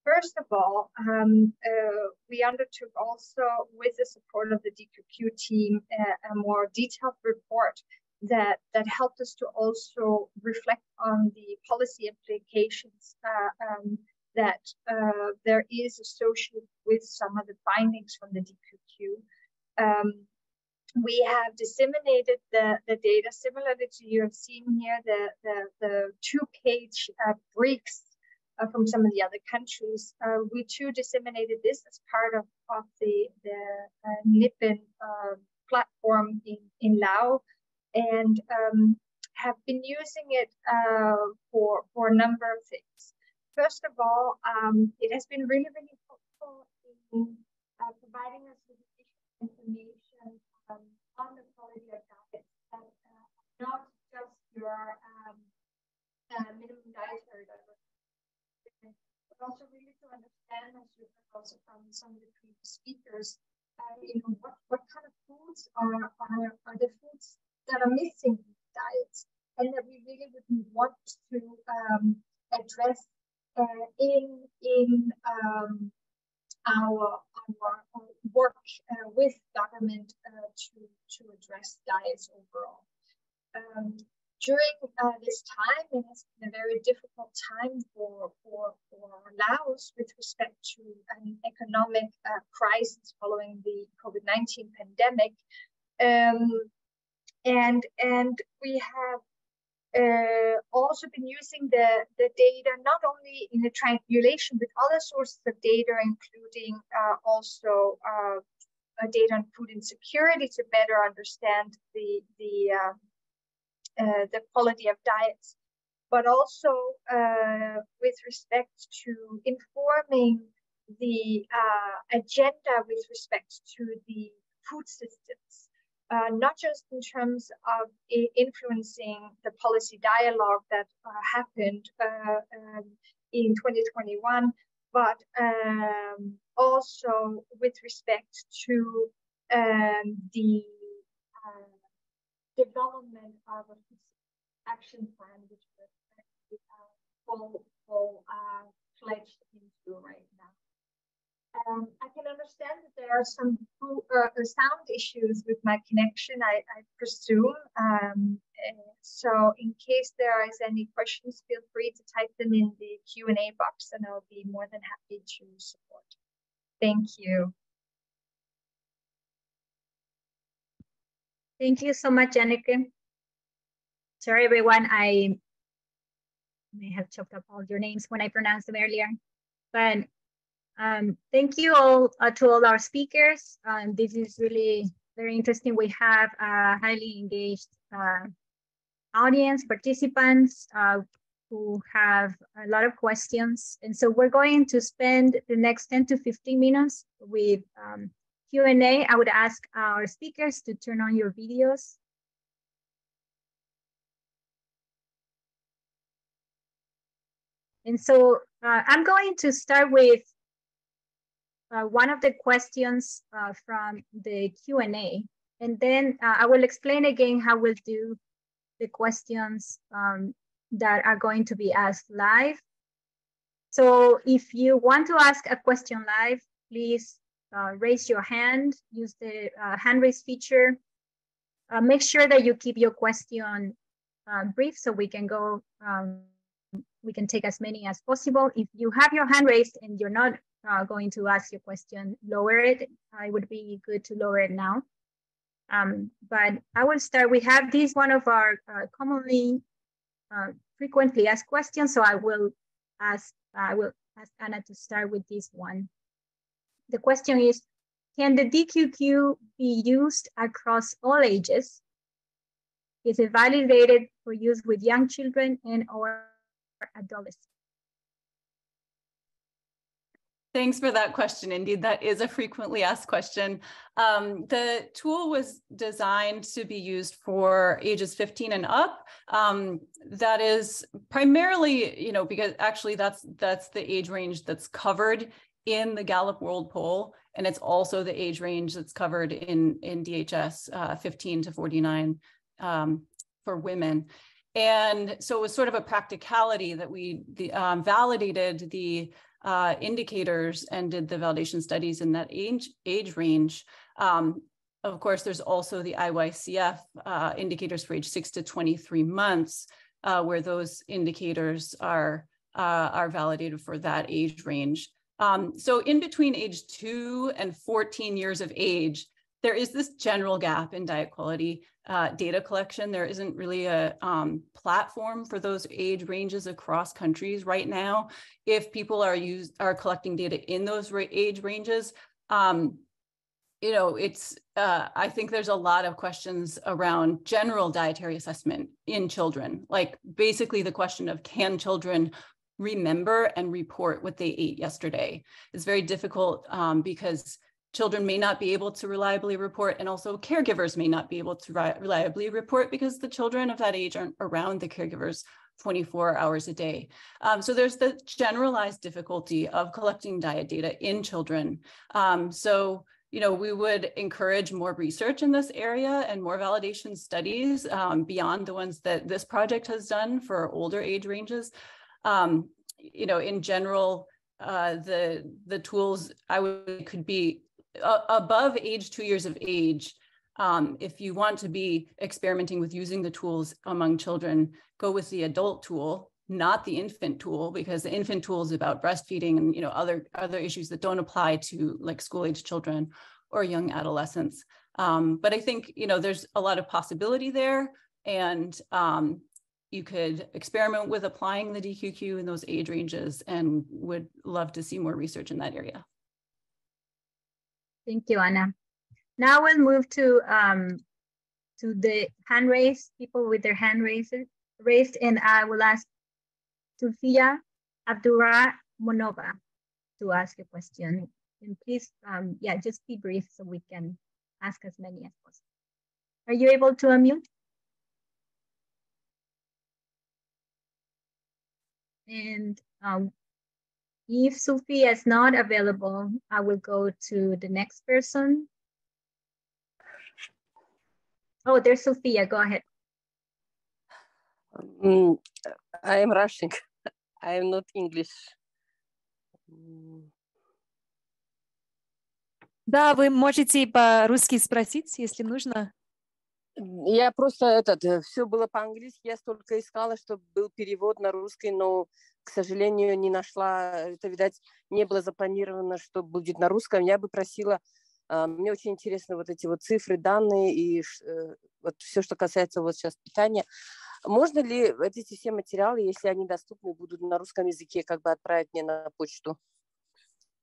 First of all, um, uh, we undertook also, with the support of the DQQ team, uh, a more detailed report that, that helped us to also reflect on the policy implications uh, um, that uh, there is associated with some of the findings from the DQQ. Um, we have disseminated the, the data similarly to you have seen here the, the, the two-page uh, briefs uh, from some of the other countries. Uh, we too disseminated this as part of, of the, the uh, NIPIN uh, platform in, in Laos and um, have been using it uh, for, for a number of things. First of all, um, it has been really, really helpful in uh, providing us with additional information um, on the quality of diet that uh, not just your um, uh, minimum dietary diversity, but also really to understand, as you heard also from some of the previous speakers, uh, you know, what, what kind of foods are, are, are the foods that are missing in diets and that we really would want to um, address in in um, our, our work uh, with government uh, to to address diets overall. Um, during uh, this time, it has been a very difficult time for, for, for Laos with respect to an economic uh, crisis following the COVID 19 pandemic. Um, and, and we have uh, also been using the, the data not only in the triangulation with other sources of data, including uh, also uh, data on food insecurity to better understand the, the, um, uh, the quality of diets, but also uh, with respect to informing the uh, agenda with respect to the food systems uh, not just in terms of influencing the policy dialogue that uh, happened uh, um, in 2021, but um, also with respect to um, the uh, development of a action plan, which we're full, full uh, fledged into right. Um, I can understand that there are some uh, sound issues with my connection, I, I presume. Um, so in case there is any questions, feel free to type them in the Q&A box and I'll be more than happy to support. Thank you. Thank you so much, Janneke. Sorry, everyone, I may have chopped up all your names when I pronounced them earlier. But um, thank you all uh, to all our speakers. Um, this is really very interesting. We have a highly engaged uh, audience, participants uh, who have a lot of questions. And so we're going to spend the next 10 to 15 minutes with um, Q&A. I would ask our speakers to turn on your videos. And so uh, I'm going to start with uh, one of the questions uh, from the Q&A. And then uh, I will explain again how we'll do the questions um, that are going to be asked live. So if you want to ask a question live, please uh, raise your hand, use the uh, hand raise feature. Uh, make sure that you keep your question brief so we can go, um, we can take as many as possible. If you have your hand raised and you're not uh, going to ask your question, lower it. it would be good to lower it now. Um, but I will start. We have this one of our uh, commonly uh, frequently asked questions. So I will ask, I will ask Anna to start with this one. The question is, can the DQQ be used across all ages? Is it validated for use with young children and or adolescents? Thanks for that question. Indeed, that is a frequently asked question. Um, the tool was designed to be used for ages 15 and up. Um, that is primarily, you know, because actually that's that's the age range that's covered in the Gallup World Poll, and it's also the age range that's covered in in DHS uh, 15 to 49 um, for women. and so it was sort of a practicality that we the, um, validated the uh, indicators and did the validation studies in that age, age range. Um, of course, there's also the IYCF uh, indicators for age six to 23 months, uh, where those indicators are, uh, are validated for that age range. Um, so in between age two and 14 years of age, there is this general gap in diet quality uh, data collection. There isn't really a um, platform for those age ranges across countries right now. If people are use are collecting data in those age ranges, um, you know, it's uh, I think there's a lot of questions around general dietary assessment in children. Like basically the question of can children remember and report what they ate yesterday? It's very difficult um, because children may not be able to reliably report and also caregivers may not be able to reliably report because the children of that age aren't around the caregivers 24 hours a day. Um, so there's the generalized difficulty of collecting diet data in children. Um, so, you know, we would encourage more research in this area and more validation studies um, beyond the ones that this project has done for older age ranges. Um, you know, in general, uh, the the tools I would could be uh, above age two years of age, um, if you want to be experimenting with using the tools among children, go with the adult tool, not the infant tool, because the infant tool is about breastfeeding and you know other other issues that don't apply to like school age children or young adolescents. Um, but I think you know there's a lot of possibility there, and um, you could experiment with applying the DQQ in those age ranges, and would love to see more research in that area. Thank you, Anna. Now we'll move to um, to the hand raised, people with their hand raised, raised and I will ask Sofia Abdurra Monova to ask a question. And please, um, yeah, just be brief so we can ask as many as possible. Are you able to unmute? And um, if Sophia is not available, I will go to the next person. Oh, there's Sophia. Go ahead. Um, I am Russian. <laughs> I am not English. Да, вы можете по-русски спросить, если нужно. Я просто этот, э, все было по-английски, я столько искала, чтобы был перевод на русский, но, к сожалению, не нашла. Это, видать, не было запланировано, что будет на русском. Я бы просила, а, мне очень интересны вот эти вот цифры, данные и э, вот все, что касается вот сейчас питания. Можно ли эти все материалы, если они доступны, будут на русском языке, как бы отправить мне на почту?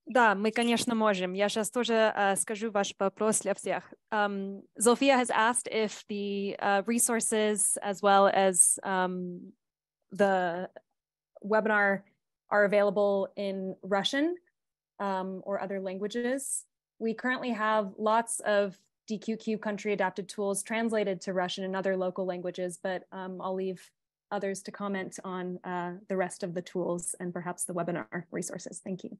Да, мы, конечно, можем. Я сейчас тоже uh, скажу ваш вопрос для всех. Um, Zofia has asked if the uh, resources as well as um, the webinar are available in Russian um, or other languages. We currently have lots of DQQ country adapted tools translated to Russian and other local languages, but um, I'll leave others to comment on uh, the rest of the tools and perhaps the webinar resources. Thank you.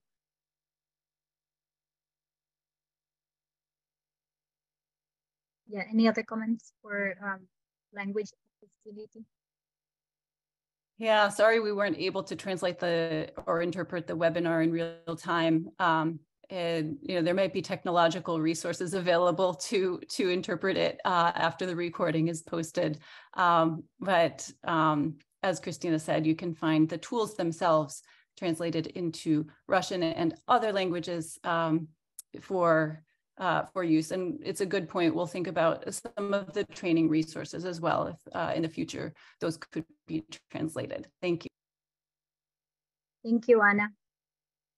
Yeah, any other comments for um, language accessibility? Yeah, sorry we weren't able to translate the or interpret the webinar in real time. Um, and you know there might be technological resources available to to interpret it uh, after the recording is posted. Um, but um, as Christina said, you can find the tools themselves translated into Russian and other languages um, for uh, for use. And it's a good point. We'll think about some of the training resources as well if uh, in the future those could be translated. Thank you. Thank you, Anna.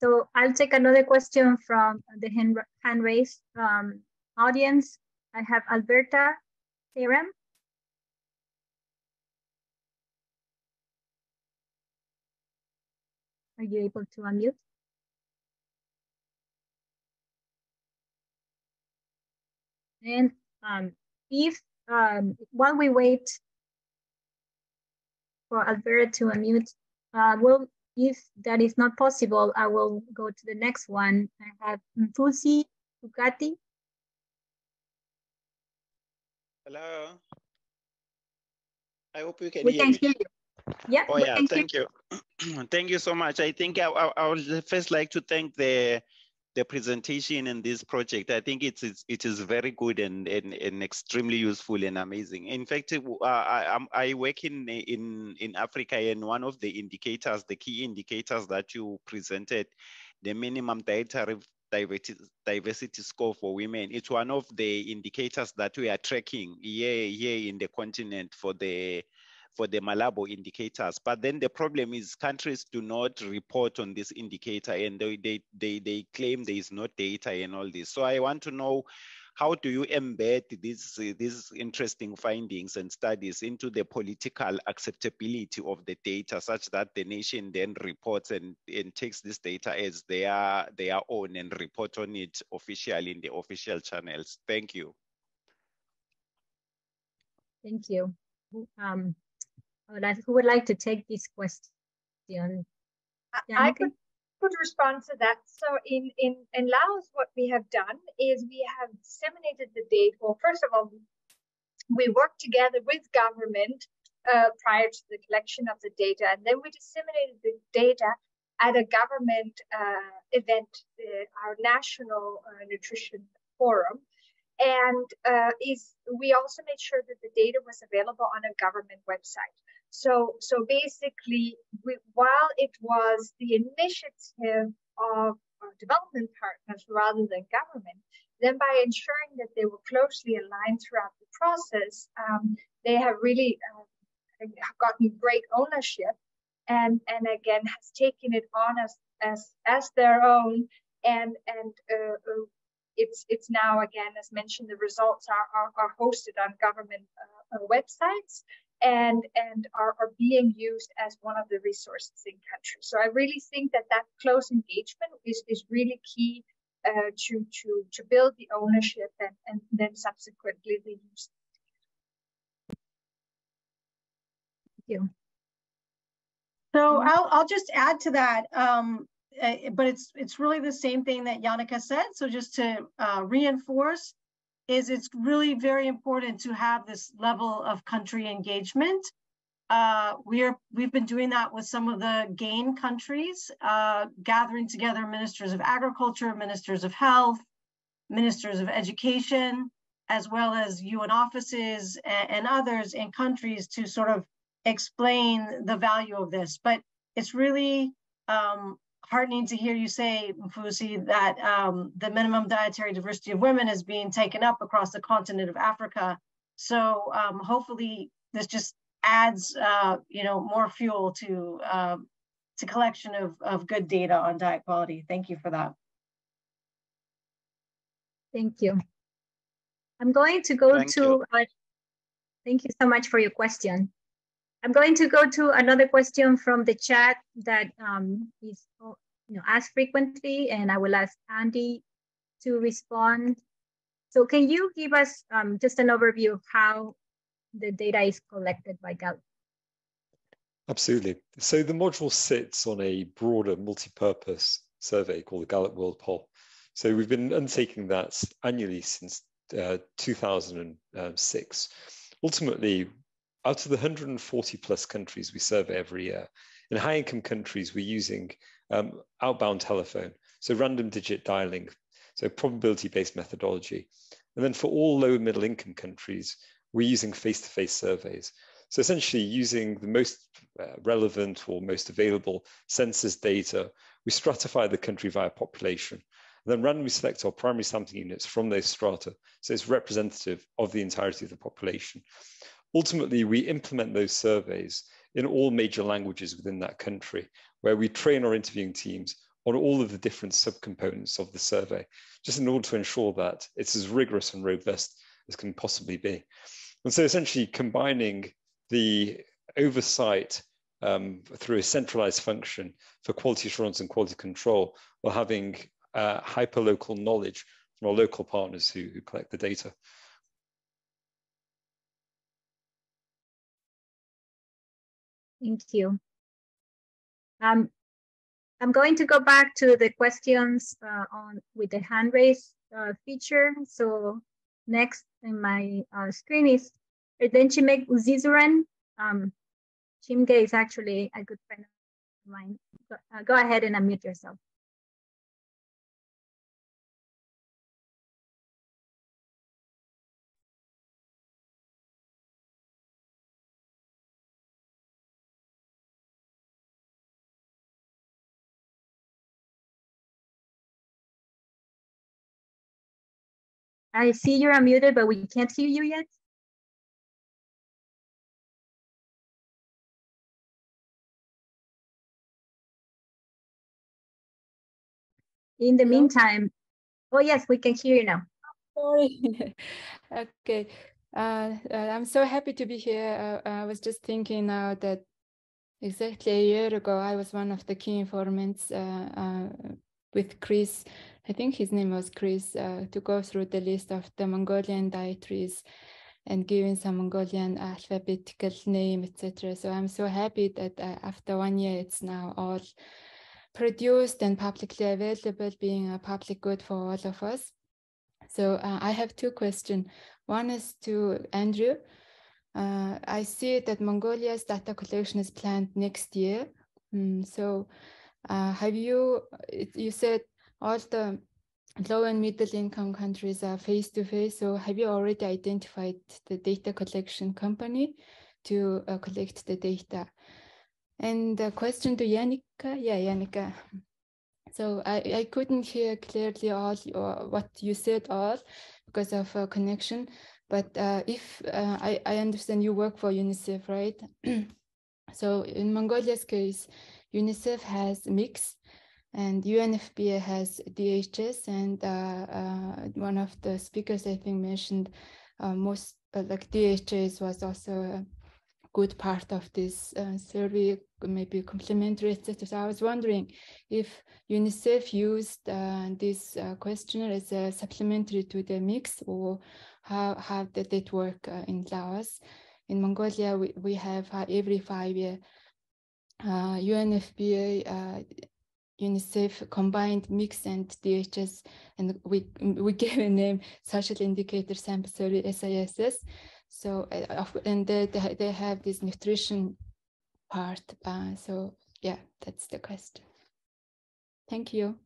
So I'll take another question from the hand, raised um, audience. I have Alberta Theorem. Are you able to unmute? And um, if um, while we wait for Alberta to unmute, uh, will if that is not possible, I will go to the next one. I have Mfusi Bugatti. Hello. I hope you can we hear can me. hear you. Yeah. Oh yeah, thank you. <clears throat> thank you so much. I think I, I, I would first like to thank the the presentation and this project. I think it's, it's it is very good and, and, and extremely useful and amazing. In fact, uh, I, I work in in in Africa, and one of the indicators, the key indicators that you presented, the minimum dietary diversity, score for women. It's one of the indicators that we are tracking here, here in the continent for the for the Malabo indicators. But then the problem is countries do not report on this indicator and they, they, they, they claim there is no data and all this. So I want to know how do you embed these, these interesting findings and studies into the political acceptability of the data such that the nation then reports and, and takes this data as their, their own and report on it officially in the official channels. Thank you. Thank you. Um, who would like to take this question? Yeah, I could, could respond to that. So in, in, in Laos, what we have done is we have disseminated the data. Well, first of all, we worked together with government uh, prior to the collection of the data, and then we disseminated the data at a government uh, event, uh, our national uh, nutrition forum, and uh, is we also made sure that the data was available on a government website. So, so basically, we, while it was the initiative of development partners rather than government, then by ensuring that they were closely aligned throughout the process, um, they have really uh, gotten great ownership and, and again has taken it on as, as, as their own. And, and uh, uh it's it's now again as mentioned the results are are, are hosted on government uh, websites and and are, are being used as one of the resources in country. So I really think that that close engagement is, is really key uh, to to to build the ownership and, and then subsequently the use. Thank you. So I'll, I'll just add to that, um, uh, but it's it's really the same thing that Janneke said. So just to uh, reinforce, is it's really very important to have this level of country engagement. Uh, we are, we've been doing that with some of the GAIN countries, uh, gathering together ministers of agriculture, ministers of health, ministers of education, as well as UN offices and, and others in countries to sort of explain the value of this. But it's really um, heartening to hear you say, Mfusi, that um, the minimum dietary diversity of women is being taken up across the continent of Africa. So um, hopefully this just adds, uh, you know, more fuel to uh, to collection of, of good data on diet quality. Thank you for that. Thank you. I'm going to go thank to, uh, thank you so much for your question. I'm going to go to another question from the chat that um, is you know, asked frequently, and I will ask Andy to respond. So can you give us um, just an overview of how the data is collected by Gallup? Absolutely. So the module sits on a broader multi-purpose survey called the Gallup World Poll. So we've been undertaking that annually since uh, 2006. Ultimately, out of the 140 plus countries we survey every year, in high income countries, we're using um, outbound telephone, so random digit dialing, so probability based methodology. And then for all low and middle income countries, we're using face to face surveys. So essentially, using the most uh, relevant or most available census data, we stratify the country via population and then randomly select our primary sampling units from those strata. So it's representative of the entirety of the population. Ultimately, we implement those surveys in all major languages within that country, where we train our interviewing teams on all of the different subcomponents of the survey, just in order to ensure that it's as rigorous and robust as can possibly be. And so essentially combining the oversight um, through a centralized function for quality assurance and quality control while having uh, hyper-local knowledge from our local partners who, who collect the data. Thank you. Um, I'm going to go back to the questions uh, on with the hand raise uh, feature. So next in my uh, screen is Erdenechimeg Uzizuren. Um, Chimge is actually a good friend of mine. Go, uh, go ahead and unmute yourself. I see you're unmuted, but we can't hear you yet. In the meantime, oh yes, we can hear you now. Sorry. <laughs> okay. Uh, uh, I'm so happy to be here. Uh, I was just thinking now that exactly a year ago, I was one of the key informants uh, uh, with Chris I think his name was Chris, uh, to go through the list of the Mongolian dietaries and giving some Mongolian alphabetical name, etc. So I'm so happy that uh, after one year, it's now all produced and publicly available, being a public good for all of us. So uh, I have two questions. One is to Andrew. Uh, I see that Mongolia's data collection is planned next year. Mm, so uh, have you, you said all the low and middle income countries are face to face. So have you already identified the data collection company to uh, collect the data? And the question to Janneke, yeah, Janneke. So I, I couldn't hear clearly all or what you said all because of a connection. But uh, if uh, I, I understand you work for UNICEF, right? <clears throat> so in Mongolia's case, UNICEF has MICS and UNFPA has DHS, and uh, uh, one of the speakers I think mentioned uh, most like DHS was also a good part of this survey, maybe complementary, etc. So I was wondering if UNICEF used this questionnaire as a supplementary to the MICS, or how how did it work in Laos? In Mongolia, we, we have every five year uh, UNFPA uh, UNICEF combined MICS and DHS, and we we <laughs> gave a name social indicator sample survey SISS. So uh, and they, they have this nutrition part. Uh, so yeah, that's the question. Thank you.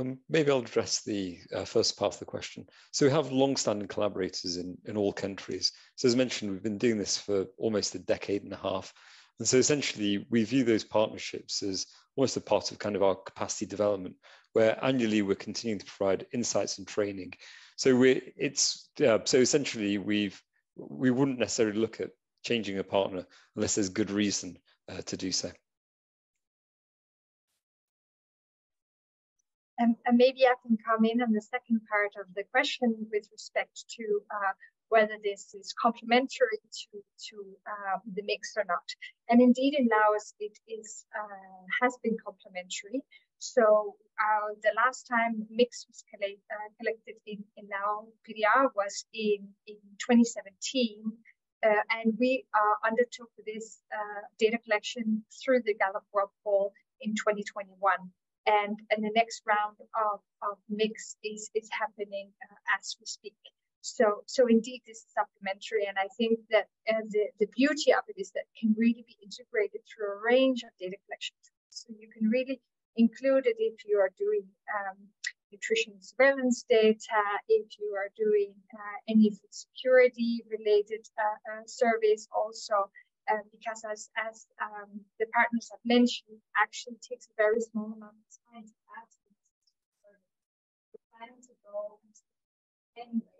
Um, maybe I'll address the uh, first part of the question. So we have long-standing collaborators in, in all countries. So as mentioned, we've been doing this for almost a decade and a half. And so essentially, we view those partnerships as almost a part of kind of our capacity development, where annually we're continuing to provide insights and training. So we it's yeah, so essentially we've we wouldn't necessarily look at changing a partner unless there's good reason uh, to do so. And, and, maybe I can come in on the second part of the question with respect to uh, whether this is complementary to, to uh, the MICS or not. And indeed, in Laos, it is uh, has been complementary. So uh, the last time MICS was uh, collected in, in Lao PDR was in, in 2017. Uh, and we undertook this data collection through the Gallup World Poll in 2021 and, and the next round of, of MICS is, is happening uh, as we speak. So, so indeed, this is supplementary, and I think that uh, the, the beauty of it is that it can really be integrated through a range of data collection tools. So you can really include it if you are doing um, nutrition surveillance data, if you are doing uh, any food security related uh, uh, surveys also, uh, because as, as um, the partners have mentioned, actually takes a very small amount of time to add to this survey. We're planning to go anyway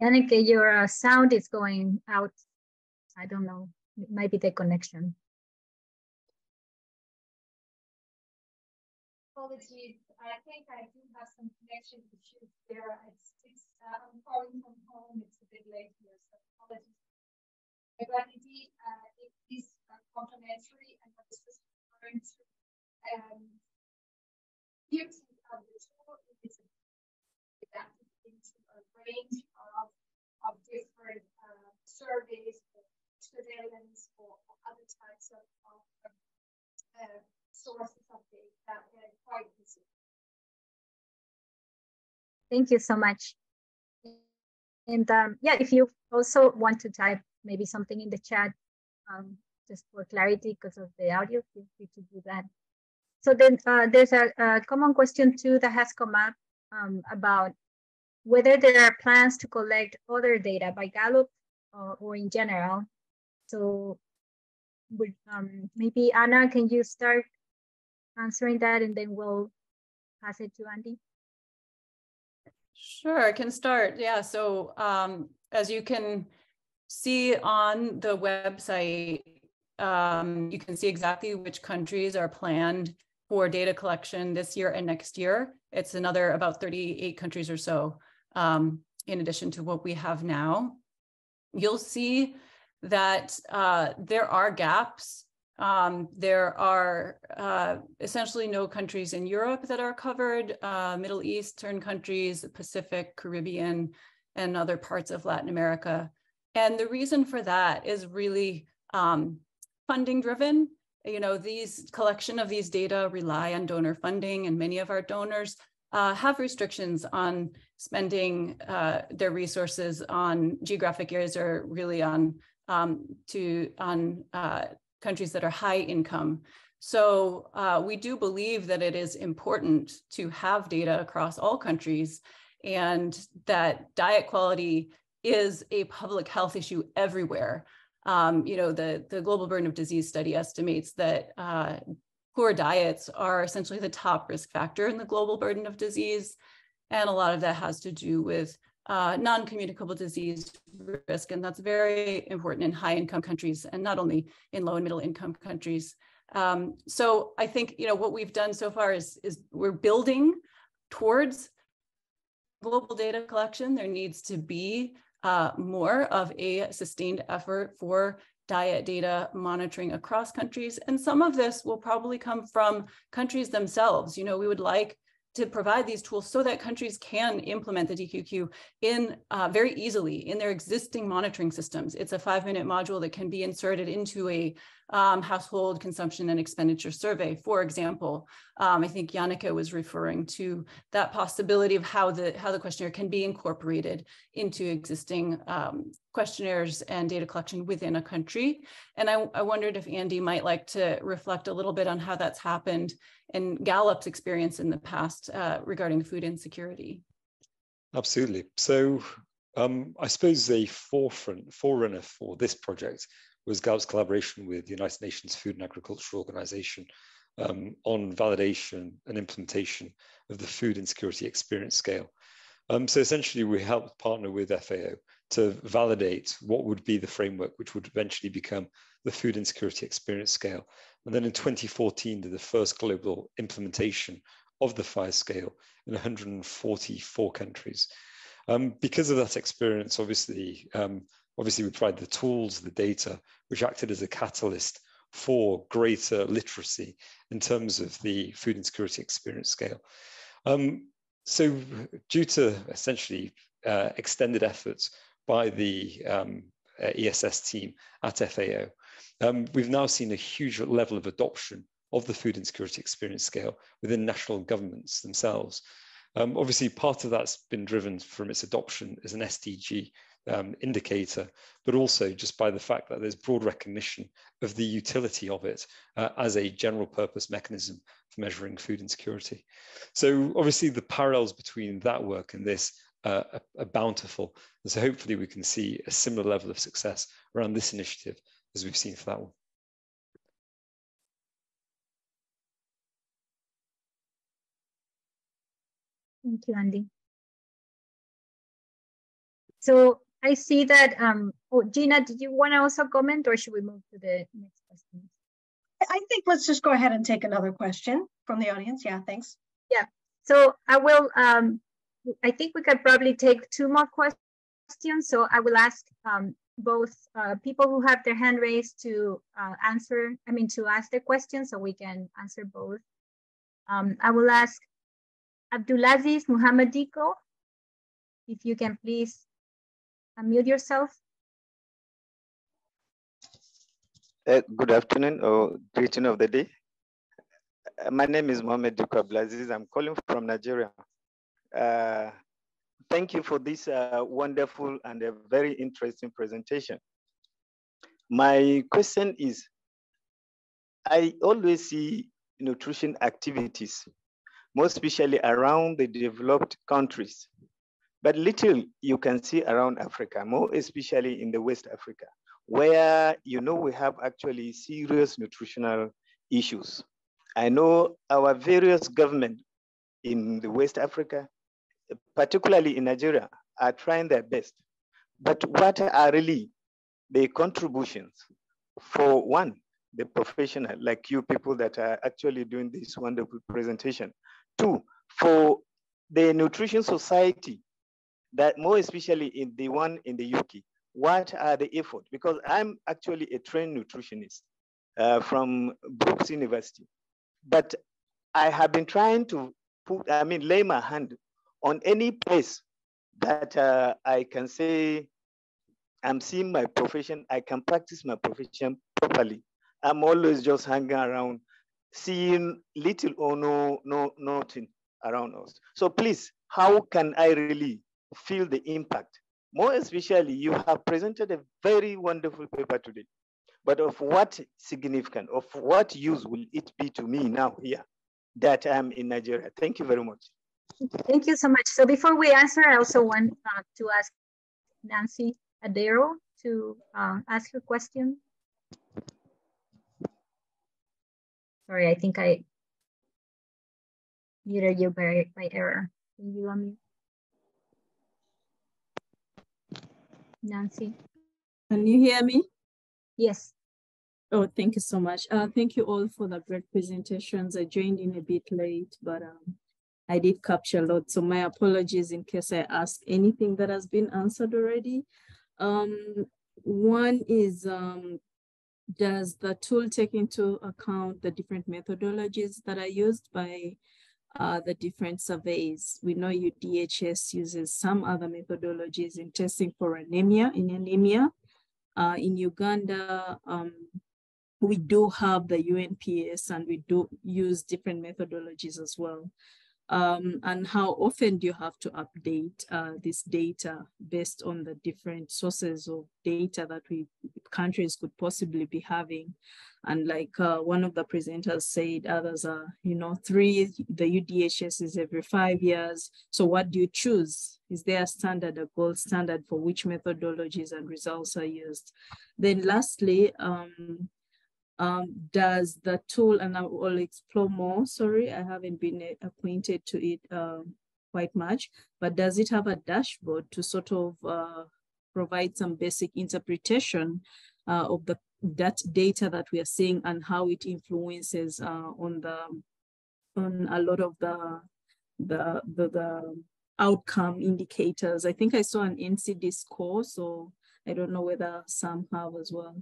Janneke, your uh, sound is going out. I don't know. It might be the connection. Apologies. I think I do have some connection issues there. It's, it's uh, I'm calling from home. It's a bit late here, so apologies. Indeed, uh, it is uh, complementary, and what is referring to um, beauty of the tool is adapted into a range of different uh, surveys or surveillance or, or, other types of, of uh, sources of data that are quite easy. Thank you so much. And um, yeah, if you also want to type maybe something in the chat, um, just for clarity because of the audio, feel free to do that. So then uh, there's a, a, common question too that has come up um, about whether there are plans to collect other data by Gallup or, or in general. So would, um, maybe Anna, can you start answering that and then we'll pass it to Andy? Sure, I can start. Yeah, so um, as you can see on the website, um, you can see exactly which countries are planned for data collection this year and next year. It's another about 38 countries or so, um, in addition to what we have now. You'll see that uh, there are gaps. Um, there are uh, essentially no countries in Europe that are covered, uh, Middle Eastern countries, Pacific, Caribbean, and other parts of Latin America. And the reason for that is really um, funding driven. You know, these collection of these data rely on donor funding, and many of our donors uh, have restrictions on spending uh, their resources on geographic areas or really on um, to on uh, countries that are high income. So uh, we do believe that it is important to have data across all countries and that diet quality is a public health issue everywhere. Um, you know, the, the Global Burden of Disease study estimates that uh, poor diets are essentially the top risk factor in the global burden of disease. And a lot of that has to do with uh, non-communicable disease risk. And that's very important in high income countries and not only in low and middle income countries. Um, so I think, you know, what we've done so far is, is we're building towards global data collection. There needs to be uh, more of a sustained effort for diet data monitoring across countries. And some of this will probably come from countries themselves. You know, we would like to provide these tools so that countries can implement the DQQ in uh, very easily in their existing monitoring systems. It's a five minute module that can be inserted into a um, household consumption and expenditure survey. For example, um, I think Janneke was referring to that possibility of how the, how the questionnaire can be incorporated into existing um, questionnaires and data collection within a country. And I, I wondered if Andy might like to reflect a little bit on how that's happened and Gallup's experience in the past uh, regarding food insecurity. Absolutely. So um, I suppose the forefront forerunner for this project was Gallup's collaboration with the United Nations Food and Agriculture Organization um, on validation and implementation of the food insecurity experience scale. Um, so essentially, we helped partner with FAO to validate what would be the framework, which would eventually become the food insecurity experience scale. And then in 2014, did the first global implementation of the FIES scale in 144 countries. Um, because of that experience, obviously, um, obviously we provide the tools, the data, which acted as a catalyst for greater literacy in terms of the food insecurity experience scale. Um, so due to essentially uh, extended efforts by the um, uh, ESS team at FAO, um, we've now seen a huge level of adoption of the food insecurity experience scale within national governments themselves. Um, obviously, part of that's been driven from its adoption as an SDG um, indicator, but also just by the fact that there's broad recognition of the utility of it uh, as a general purpose mechanism for measuring food insecurity. So obviously the parallels between that work and this uh, are, are bountiful. And so hopefully we can see a similar level of success around this initiative as we've seen for that one. Thank you, Andy. So I see that, um, oh, Gina, did you want to also comment or should we move to the next question? I think let's just go ahead and take another question from the audience. Yeah, thanks. Yeah, so I will, um, I think we could probably take two more questions. So I will ask um, both uh, people who have their hand raised to uh, answer, I mean, to ask the question so we can answer both. Um, I will ask Abdulaziz Muhammadiko, if you can please unmute yourself. Uh, good afternoon or greeting of the day. Uh, my name is Mohamed Diko Abdulaziz. I'm calling from Nigeria. Uh, thank you for this uh, wonderful and a very interesting presentation. My question is, I always see nutrition activities, most especially around the developed countries, but little you can see around Africa, more especially in the West Africa, where you know we have actually serious nutritional issues. I know our various government in the West Africa, particularly in Nigeria, are trying their best. But what are really the contributions for one, the professional, like you people that are actually doing this wonderful presentation. Two, for the Nutrition Society, that more especially in the one in the UK, what are the efforts? Because I'm actually a trained nutritionist uh, from Brookes University, but I have been trying to put, I mean, lay my hand on any place that uh, I can say I'm seeing my profession, I can practice my profession properly. I'm always just hanging around, seeing little or no, no, nothing around us. So please, how can I really feel the impact? More especially, you have presented a very wonderful paper today, but of what significant, of what use will it be to me now here that I'm in Nigeria? Thank you very much. Thank you so much. So before we answer, I also want uh, to ask Nancy Adero to uh, ask her question. Sorry, I think I muted you by, by error. Can you unmute? Nancy? Can you hear me? Yes. Oh, thank you so much. Uh, thank you all for the great presentations. I joined in a bit late, but um, I did capture a lot. So my apologies in case I asked anything that has been answered already. Um, one is, um, does the tool take into account the different methodologies that are used by uh, the different surveys? We know UDHS uses some other methodologies in testing for anemia, in anemia. Uh, in Uganda, um, we do have the UNPS and we do use different methodologies as well um, and how often do you have to update uh, this data based on the different sources of data that we countries could possibly be having? And like uh, one of the presenters said others are you know three the udhs is every five years. So what do you choose? Is there a standard a gold standard for which methodologies and results are used? Then lastly um, um, does the tool, and I will explore more, sorry, I haven't been acquainted to it um, quite much, but does it have a dashboard to sort of uh, provide some basic interpretation uh, of the that data that we are seeing and how it influences uh, on the on a lot of the the the, the outcome indicators. I think I saw an NCD score, so I don't know whether some have as well.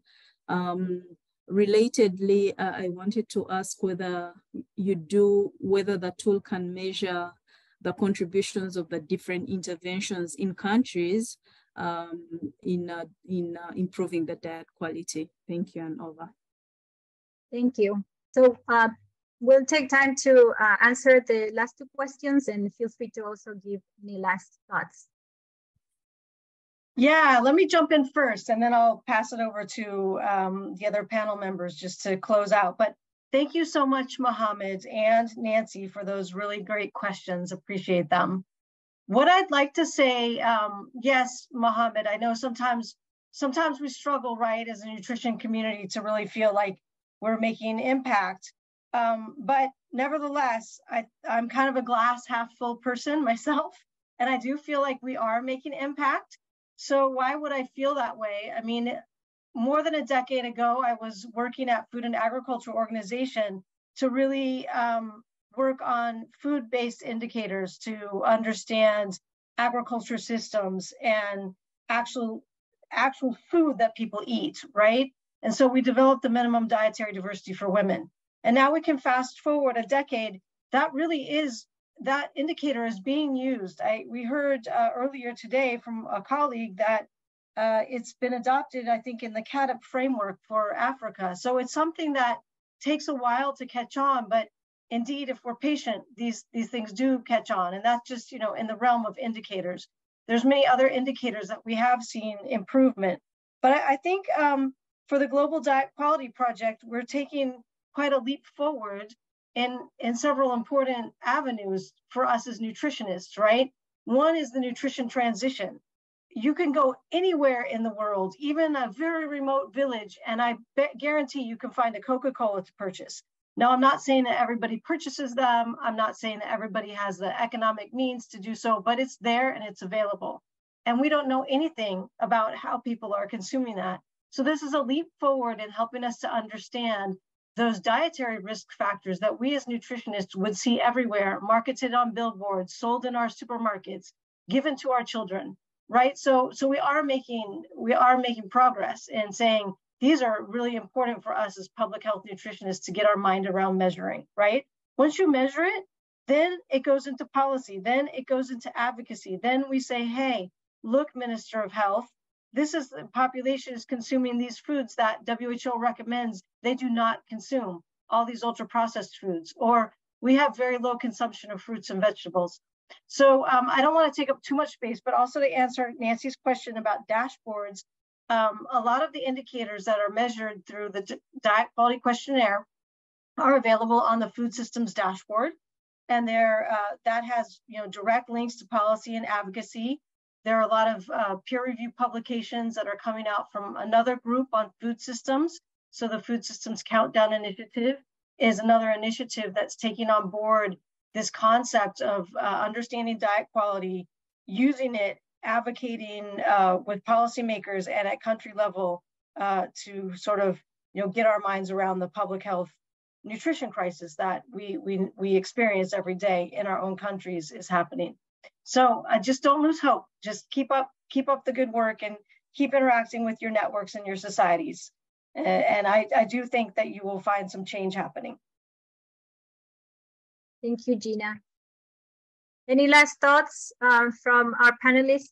Um, Relatedly, uh, I wanted to ask whether you do, whether the tool can measure the contributions of the different interventions in countries um, in, uh, in uh, improving the diet quality. Thank you and over. Thank you. So uh, we'll take time to uh, answer the last two questions and feel free to also give any last thoughts. Yeah, let me jump in first and then I'll pass it over to um, the other panel members just to close out. But thank you so much, Mohammed and Nancy, for those really great questions. Appreciate them. What I'd like to say, um, yes, Mohammed, I know sometimes sometimes we struggle, right, as a nutrition community to really feel like we're making impact. Um, but nevertheless, I, I'm kind of a glass half full person <laughs> myself, and I do feel like we are making impact. So why would I feel that way? I mean, more than a decade ago, I was working at Food and Agriculture Organization to really um, work on food-based indicators to understand agriculture systems and actual actual food that people eat, right? And so we developed the minimum dietary diversity for women. And now we can fast forward a decade. That really is that indicator is being used. I, we heard uh, earlier today from a colleague that uh, it's been adopted, I think, in the CAADP framework for Africa. So it's something that takes a while to catch on, but indeed, if we're patient, these, these things do catch on. And that's just, you know, in the realm of indicators. there's many other indicators that we have seen improvement. But I, I think um, for the Global Diet Quality Project, we're taking quite a leap forward in, in several important avenues for us as nutritionists, right? One is the nutrition transition. You can go anywhere in the world, even a very remote village, and I guarantee you can find a Coca Cola to purchase. Now, I'm not saying that everybody purchases them. I'm not saying that everybody has the economic means to do so, but it's there and it's available. And we don't know anything about how people are consuming that. So, this is a leap forward in helping us to understand those dietary risk factors that we as nutritionists would see everywhere, marketed on billboards, sold in our supermarkets, given to our children, right? So, so we are making we are making progress in saying these are really important for us as public health nutritionists to get our mind around measuring, right? Once you measure it, then it goes into policy, then it goes into advocacy. Then we say, hey, look, Minister of Health, this is the population is consuming these foods that WHO recommends they do not consume, all these ultra processed foods, or we have very low consumption of fruits and vegetables. So um, I don't want to take up too much space, but also to answer Nancy's question about dashboards, um, a lot of the indicators that are measured through the diet quality questionnaire are available on the food systems dashboard. And there, uh, that has you know direct links to policy and advocacy. There are a lot of uh, peer review publications that are coming out from another group on food systems. So the Food Systems Countdown Initiative is another initiative that's taking on board this concept of uh, understanding diet quality, using it advocating uh, with policymakers and at country level uh, to sort of you know get our minds around the public health nutrition crisis that we we we experience every day in our own countries is happening. So uh, just don't lose hope. Just keep up keep up the good work and keep interacting with your networks and your societies. And, I, I do think that you will find some change happening. Thank you, Gina. Any last thoughts um, from our panelists?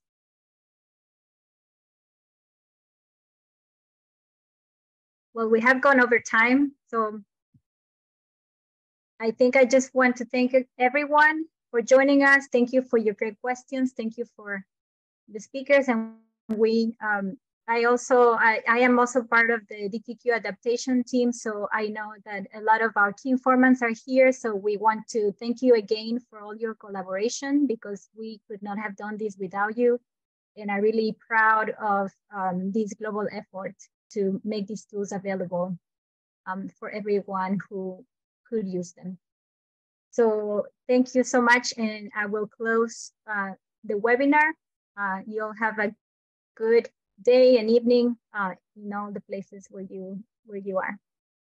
Well, we have gone over time, so I think I just want to thank everyone for joining us. Thank you for your great questions. Thank you for the speakers. And we, um, I also, I, I am also part of the DQQ adaptation team. So I know that a lot of our key informants are here. So we want to thank you again for all your collaboration because we could not have done this without you. And I'm really proud of um, this global effort to make these tools available um, for everyone who could use them. So thank you so much, and I will close uh, the webinar. Uh, you'll have a good day and evening uh, in all the places where you where you are.